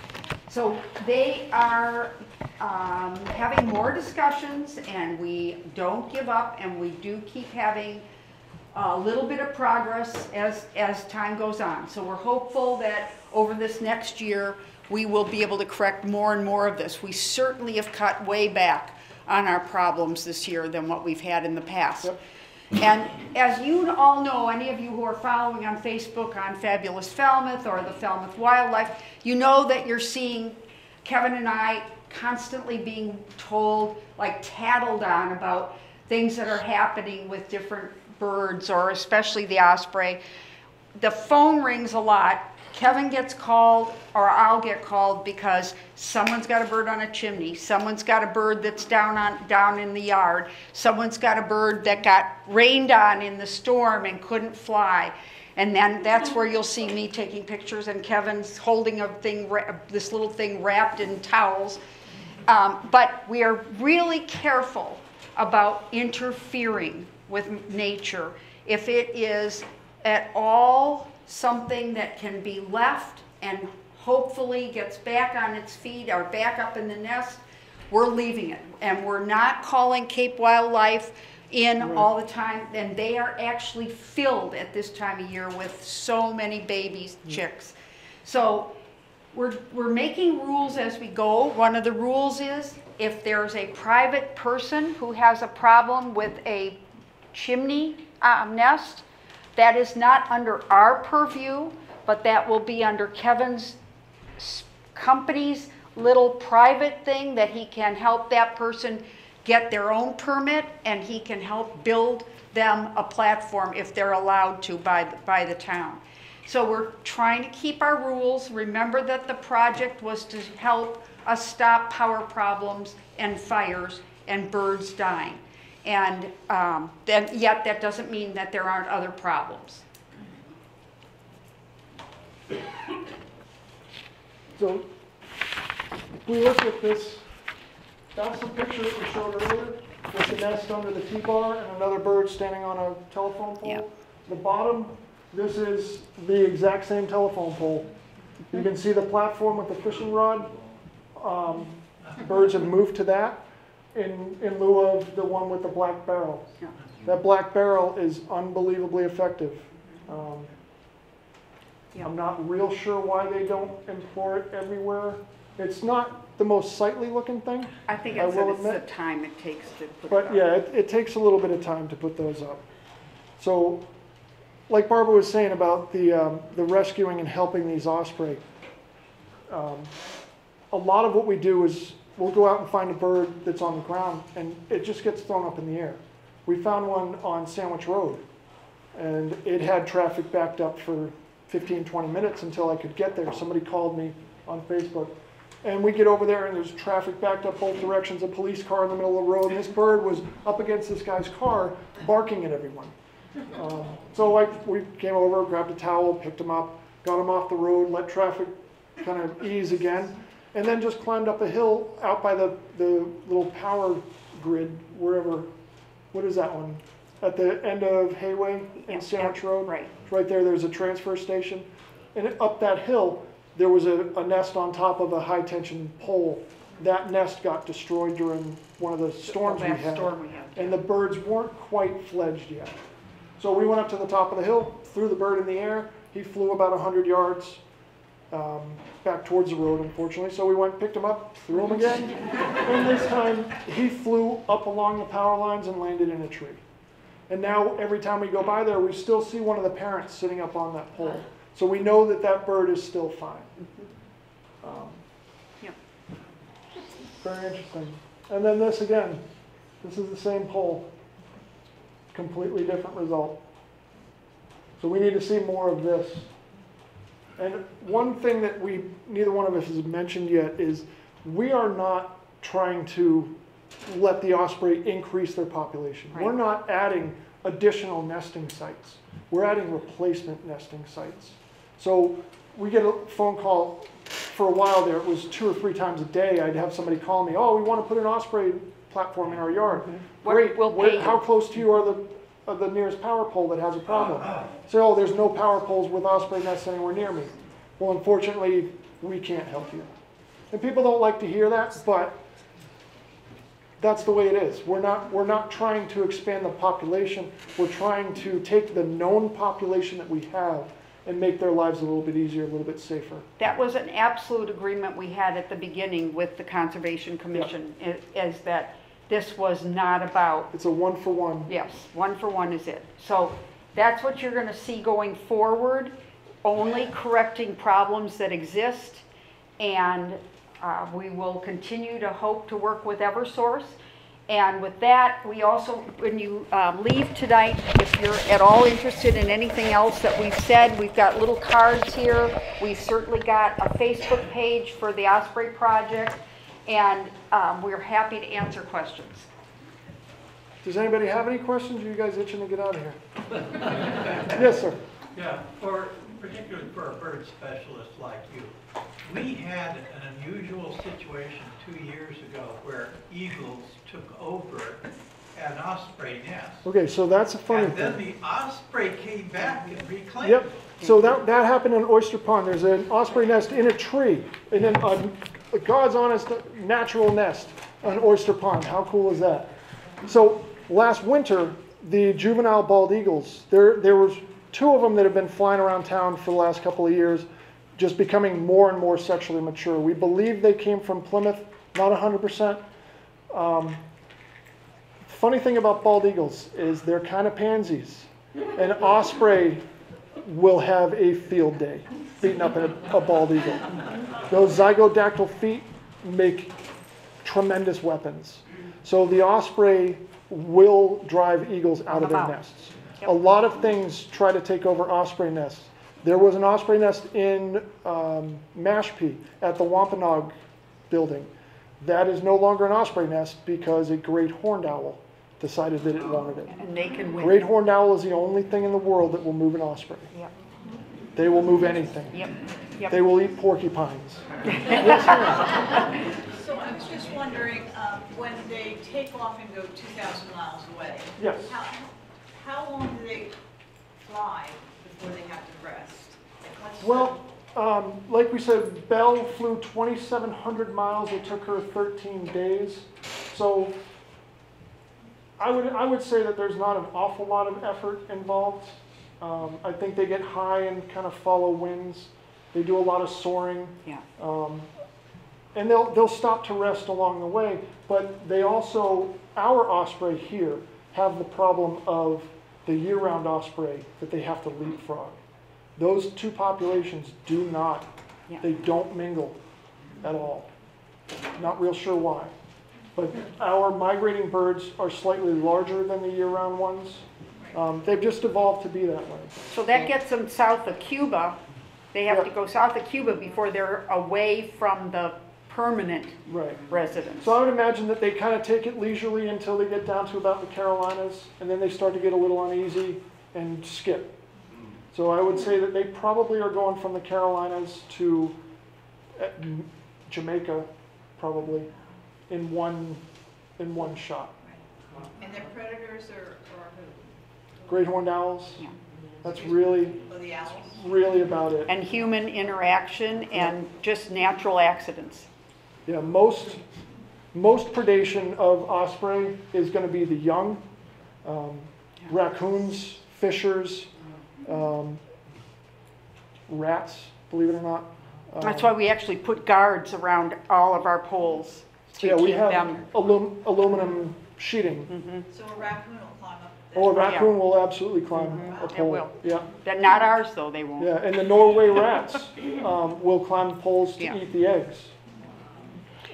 So they are um, having more discussions and we don't give up and we do keep having a little bit of progress as, as time goes on. So we're hopeful that over this next year, we will be able to correct more and more of this. We certainly have cut way back on our problems this year than what we've had in the past. And as you all know, any of you who are following on Facebook on Fabulous Falmouth or the Falmouth Wildlife, you know that you're seeing Kevin and I constantly being told, like tattled on about things that are happening with different birds or especially the osprey. The phone rings a lot. Kevin gets called or I'll get called because someone's got a bird on a chimney. Someone's got a bird that's down on down in the yard. Someone's got a bird that got rained on in the storm and couldn't fly. And then that's where you'll see me taking pictures and Kevin's holding a thing, this little thing wrapped in towels. Um, but we are really careful about interfering with nature. If it is at all something that can be left and hopefully gets back on its feet or back up in the nest, we're leaving it. And we're not calling Cape Wildlife in all the time. And they are actually filled at this time of year with so many babies, mm. chicks. So we're, we're making rules as we go. One of the rules is if there's a private person who has a problem with a chimney uh, nest, that is not under our purview, but that will be under Kevin's company's little private thing that he can help that person get their own permit and he can help build them a platform if they're allowed to by, the- by the town. So we're trying to keep our rules. Remember that the project was to help us stop power problems and fires and birds dying. And um, then, yet that doesn't mean that there aren't other problems. So, if we look at this, that's the picture that we showed earlier, with the nest under the T-bar and another bird standing on a telephone pole. The bottom, this is the exact same telephone pole. You can see the platform with the fishing rod. Um, Birds have moved to that in, in lieu of the one with the black barrel. Yeah. That black barrel is unbelievably effective. Um, Yeah. I'm not real sure why they don't employ it everywhere. It's not the most sightly looking thing, I think I it's, will it's the time it takes to put it but up. yeah, it, it takes a little bit of time to put those up. So, like Barbara was saying about the, um, the rescuing and helping these osprey, um, a lot of what we do is we'll go out and find a bird that's on the ground and it just gets thrown up in the air. We found one on Sandwich Road and it had traffic backed up for 15, 20 minutes until I could get there. Somebody called me on Facebook. And we get over there and there's traffic backed up both directions, a police car in the middle of the road, and this bird was up against this guy's car barking at everyone. Um, So I, we came over, grabbed a towel, picked him up, got him off the road, let traffic kind of ease again, and then just climbed up a hill out by the, the little power grid, wherever, what is that one? At the end of Hayway and Sandwich Road? Right. Right there, there's a transfer station. And it- up that hill, there was a, a nest on top of a high-tension pole. That nest got destroyed during one of the storms we had. storm we had. And the birds weren't quite fledged yet. So we went up to the top of the hill, threw the bird in the air. He flew about 100 yards um, back towards the road, unfortunately. So we went, picked him up, threw him again. and this time, he flew up along the power lines and landed in a tree. And now, every time we go by there, we still see one of the parents sitting up on that pole. So we know that that bird is still fine. Um, Yep. Very interesting. And then this again, this is the same pole. Completely different result. So we need to see more of this. And one thing that we, neither one of us has mentioned yet is we are not trying to let the osprey increase their population. We're not adding additional nesting sites. We're adding replacement nesting sites. So we get a phone call, for a while there, it was two or three times a day, I'd have somebody call me, oh, we want to put an osprey platform in our yard. What- Great, we'll Where- how close to you are the, are the nearest power pole that has a problem? Say, oh, there's no power poles with osprey nests anywhere near me. Well, unfortunately, we can't help you. And people don't like to hear that, but that's the way it is. We're not, we're not trying to expand the population. We're trying to take the known population that we have and make their lives a little bit easier, a little bit safer. That was an absolute agreement we had at the beginning with the Conservation Commission, i- is that this was not about It's a one-for-one. Yes, one for one is it. So that's what you're gonna see going forward, only correcting problems that exist. And uh, we will continue to hope to work with Eversource. And with that, we also, when you um, leave tonight, if you're at all interested in anything else that we've said, we've got little cards here. We've certainly got a Facebook page for the Osprey Project, and um, we're happy to answer questions. Does anybody have any questions? Are you guys itching to get out of here? Yes, sir. Yeah, for, particularly for a bird specialist like you, we had an unusual situation two years ago where eagles took over an osprey nest. Okay, so that's a funny And then thing. the osprey came back and reclaimed Yep. So that, that happened in Oyster Pond. There's an osprey nest in a tree, and then a, a God's honest natural nest on Oyster Pond. How cool is that? So last winter, the juvenile bald eagles, there, there was two of them that have been flying around town for the last couple of years, just becoming more and more sexually mature. We believe they came from Plymouth, not 100%. Um, funny thing about bald eagles is they're kind of pansies. An osprey will have a field day beating up a, a bald eagle. Those zygodactyl feet make tremendous weapons. So the osprey will drive eagles out of their nests. A lot of things try to take over osprey nests. There was an osprey nest in um, Mashpee at the Wampanoag building. That is no longer an osprey nest because a great horned owl decided that it wanted it. And they can win. Great horned owl is the only thing in the world that will move an osprey. Yep, They will move anything. yep, yep. They will eat porcupines. So I was just wondering, um, when they take off and go 2,000 miles away? Yes. How, how long do they fly before they have to rest? Like, Well, um, like we said, Belle flew 2,700 miles. It took her 13 days. So I would, I would say that there's not an awful lot of effort involved. Um, I think they get high and kind of follow winds. They do a lot of soaring. Yeah. Um, and they'll, they'll stop to rest along the way, but they also, our osprey here, have the problem of the year-round osprey that they have to leapfrog. Those two populations do not, Yeah. they don't mingle at all. Not real sure why. But our migrating birds are slightly larger than the year-round ones. Um, they've just evolved to be that way. So that gets them south of Cuba. They have to go south of Cuba before they're away from the permanent Right. residents. So I would imagine that they kind of take it leisurely until they get down to about the Carolinas, and then they start to get a little uneasy and skip. So I would say that they probably are going from the Carolinas to uh, Jamaica, probably, in one, in one shot. And their predators are, are who? Great horned owls, Yeah. that's really, Or the owls? really about it. And human interaction and just natural accidents. Yeah, most, most predation of osprey is gonna be the young. Um, Raccoons, fishers, um, rats, believe it or not. That's why we actually put guards around all of our poles to Yeah, we have them. alum, aluminum sheeting. Mhm. So a raccoon will climb up Oh, a there? raccoon will absolutely climb a It pole. will. Yeah, They're not ours though, they won't. yeah, and the Norway rats, um, will climb poles to Yeah. eat the eggs.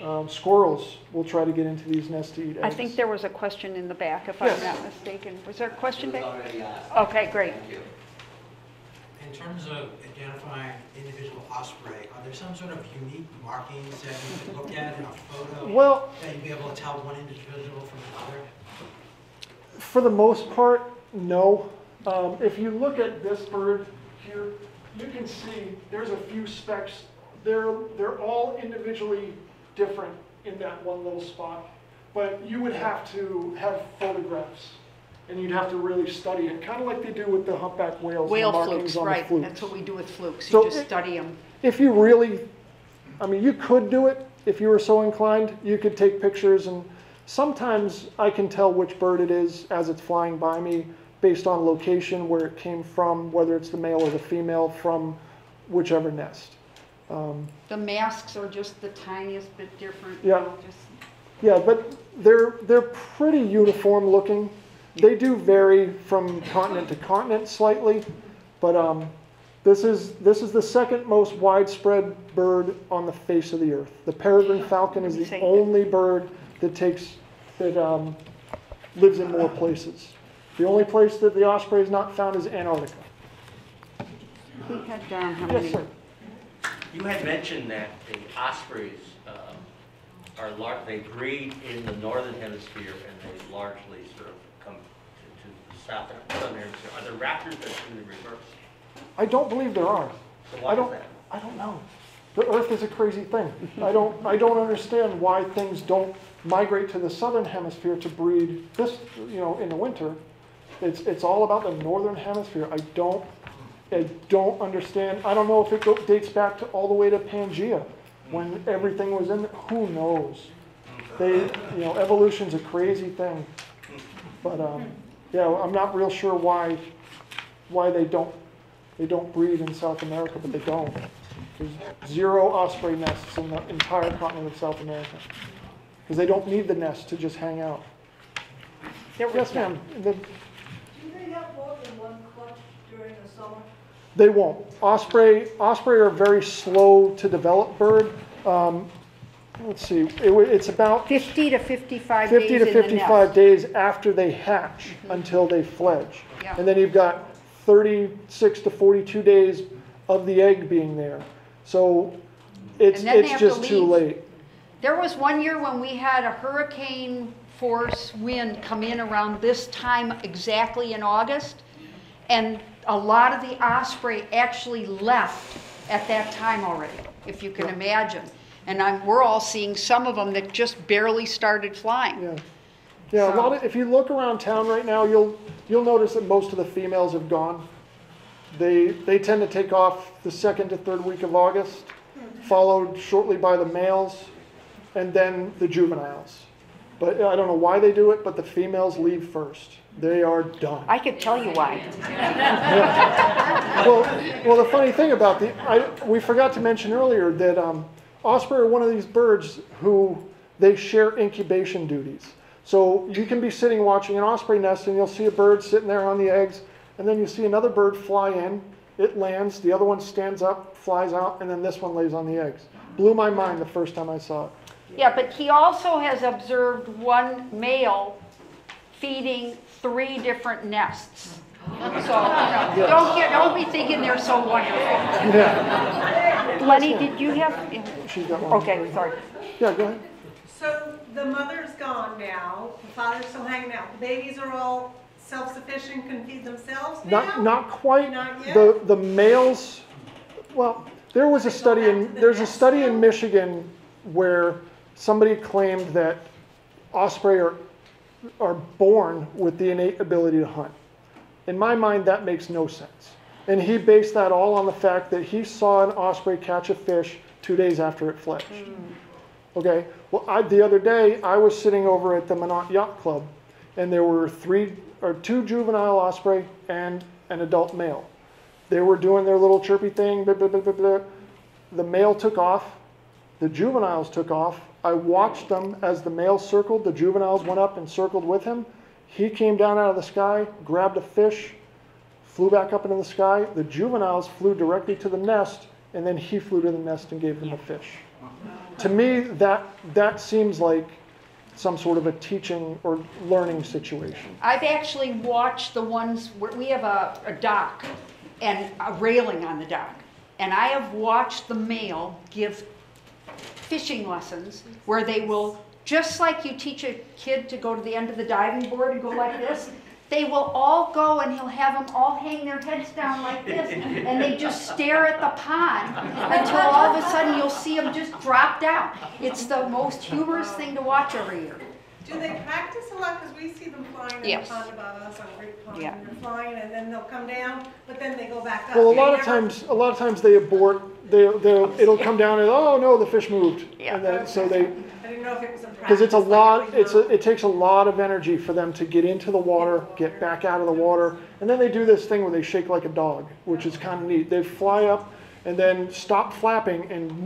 Um, squirrels will try to get into these nests to eat eggs. I think there was a question in the back, if I'm Yes. not mistaken. Was there a question back? already asked. Okay, great. Thank you. In terms of identifying individual osprey, are there some sort of unique markings that you can look at in a photo? Well- That you'd be able to tell one individual from another? For the most part, no. Um, if you look at this bird here, you can see there's a few specks. They're, they're all individually different in that one little spot. But you would have to have photographs and you'd have to really study it, kind of like they do with the humpback whales. and Whale markings flukes, on the right. flukes. That's what we do with flukes. So You just it- study them. If you really, I mean, you could do it if you were so inclined. You could take pictures, and sometimes I can tell which bird it is as it's flying by me based on location, where it came from, whether it's the male or the female from whichever nest. Um, The masks are just the tiniest bit different. Yeah. Just- yeah, but they're they're pretty uniform looking. They do vary from continent to continent slightly, but um, this is this is the second most widespread bird on the face of the earth. The peregrine falcon is the only bird that takes that um, lives in more places. The only place that the osprey is not found is Antarctica. Who had down how Yes, many? sir. You had mentioned that the ospreys um, are large. they breed in the northern hemisphere and they largely sort of come to, to the south and. Are there raptors that do the reverse? I don't believe there are. So I why is don't. that? I don't know. The Earth is a crazy thing. I don't. I don't understand why things don't migrate to the southern hemisphere to breed this. You know, in the winter, it's it's all about the northern hemisphere. I don't. I don't understand, I don't know if it go- dates back to all the way to Pangea, when everything was in, who knows? They, you know, evolution's a crazy thing. But, um, yeah, I'm not real sure why, why they don't, they don't breed in South America, but they don't. There's zero osprey nests in the entire continent of South America. Because they don't need the nest to just hang out. Yeah, Yes, ma'am, The- Do they have more than one clutch during the summer? They won't. Osprey, osprey are a very slow to develop bird. Um, let's see, it, wa- it's about 50 to 55 50 days to in the 55 days after they hatch mm-hmm. until they fledge. Yeah. And then you've got 36 to 42 days of the egg being there. So it's, And then they it's have to just too leave. late. There was one year when we had a hurricane force wind come in around this time exactly in August. And a lot of the osprey actually left at that time already, if you can imagine. And I'm, we're all seeing some of them that just barely started flying. Yeah. Yeah, a lot of, if you look around town right now, you'll, you'll notice that most of the females have gone. They, they tend to take off the second to third week of August, followed shortly by the males, and then the juveniles. But I don't know why they do it, but the females leave first. They are done. I could tell you why. Well, well, the funny thing about the, I, we forgot to mention earlier that um, osprey are one of these birds who they share incubation duties. So you can be sitting watching an osprey nest and you'll see a bird sitting there on the eggs, and then you see another bird fly in, it lands, the other one stands up, flies out, and then this one lays on the eggs. Blew my mind the first time I saw it. Yeah, but he also has observed one male feeding three different nests. So, you know, don't get, don't be thinking they're so wonderful. Lenny, did you have? She's got one. Okay, sorry. Yeah, go ahead. So the mother's gone now, the father's still hanging out. The babies are all self-sufficient, can feed themselves now? Not, not quite. Not yet? The, the males, well, there was a study in, there's a study in Michigan where somebody claimed that osprey are, are born with the innate ability to hunt. In my mind, that makes no sense. And he based that all on the fact that he saw an osprey catch a fish two days after it fledged. Hmm. Okay, well, I, the other day, I was sitting over at the Minot Yacht Club, and there were three, or two juvenile osprey and an adult male. They were doing their little chirpy thing, blah, blah, blah, blah, blah. The male took off, the juveniles took off. I watched them as the male circled, the juveniles went up and circled with him. He came down out of the sky, grabbed a fish, flew back up into the sky. The juveniles flew directly to the nest, and then he flew to the nest and gave them a fish. To me, that, that seems like some sort of a teaching or learning situation. I've actually watched the ones where we have a, a dock and a railing on the dock. And I have watched the male give fishing lessons where they will, just like you teach a kid to go to the end of the diving board and go like this, they will all go and he'll have them all hang their heads down like this and they just stare at the pond until all of a sudden you'll see them just drop down. It's the most humorous thing to watch every year. Do they practice a lot? Because we see them flying in the pond above us on Great Pond. Yeah. They're flying and then they'll come down, but then they go back up. Well, a lot of times, a lot of times they abort. They, they, it'll come down and oh no, the fish moved. And then, so they, I didn't know if it was a practice. because it's a lot. every It's a, it takes a lot of energy for them to get into the water, get back out of the water, and then they do this thing where they shake like a dog, which is kind of neat. They fly up and then stop flapping and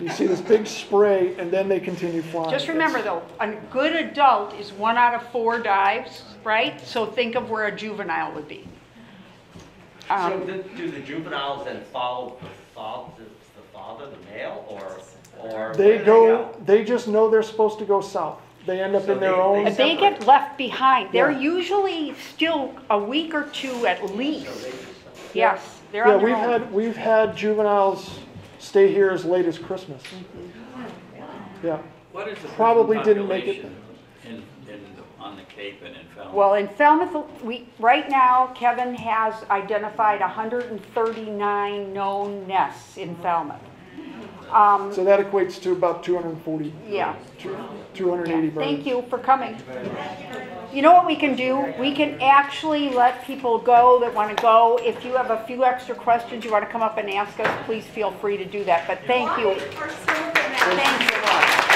you see this big spray, and then they continue flying. Just remember though, a good adult is one out of four dives, right? So think of where a juvenile would be. So Um, do do the juveniles then follow the father, the father, the male, or, or? They where do go. They just know they're supposed to go south. They end up So in their they- own. And they get left behind. They're Yeah. usually still a week or two at least. Yes, they're Yeah, on their we've own. had, we've had juveniles stay here as late as Christmas. Oh yeah. What is the Probably didn't make it. population In, in, the- on the Cape and in Falmouth? Well, in Falmouth, we, right now, Kevin has identified 139 known nests in Falmouth. Um, So that equates to about 240, yeah. two- 280 birds. Thank you for coming. You know what we can do? We can actually let people go that want to go. If you have a few extra questions you want to come up and ask us, please feel free to do that. But thank you. Why are some of them Thank you.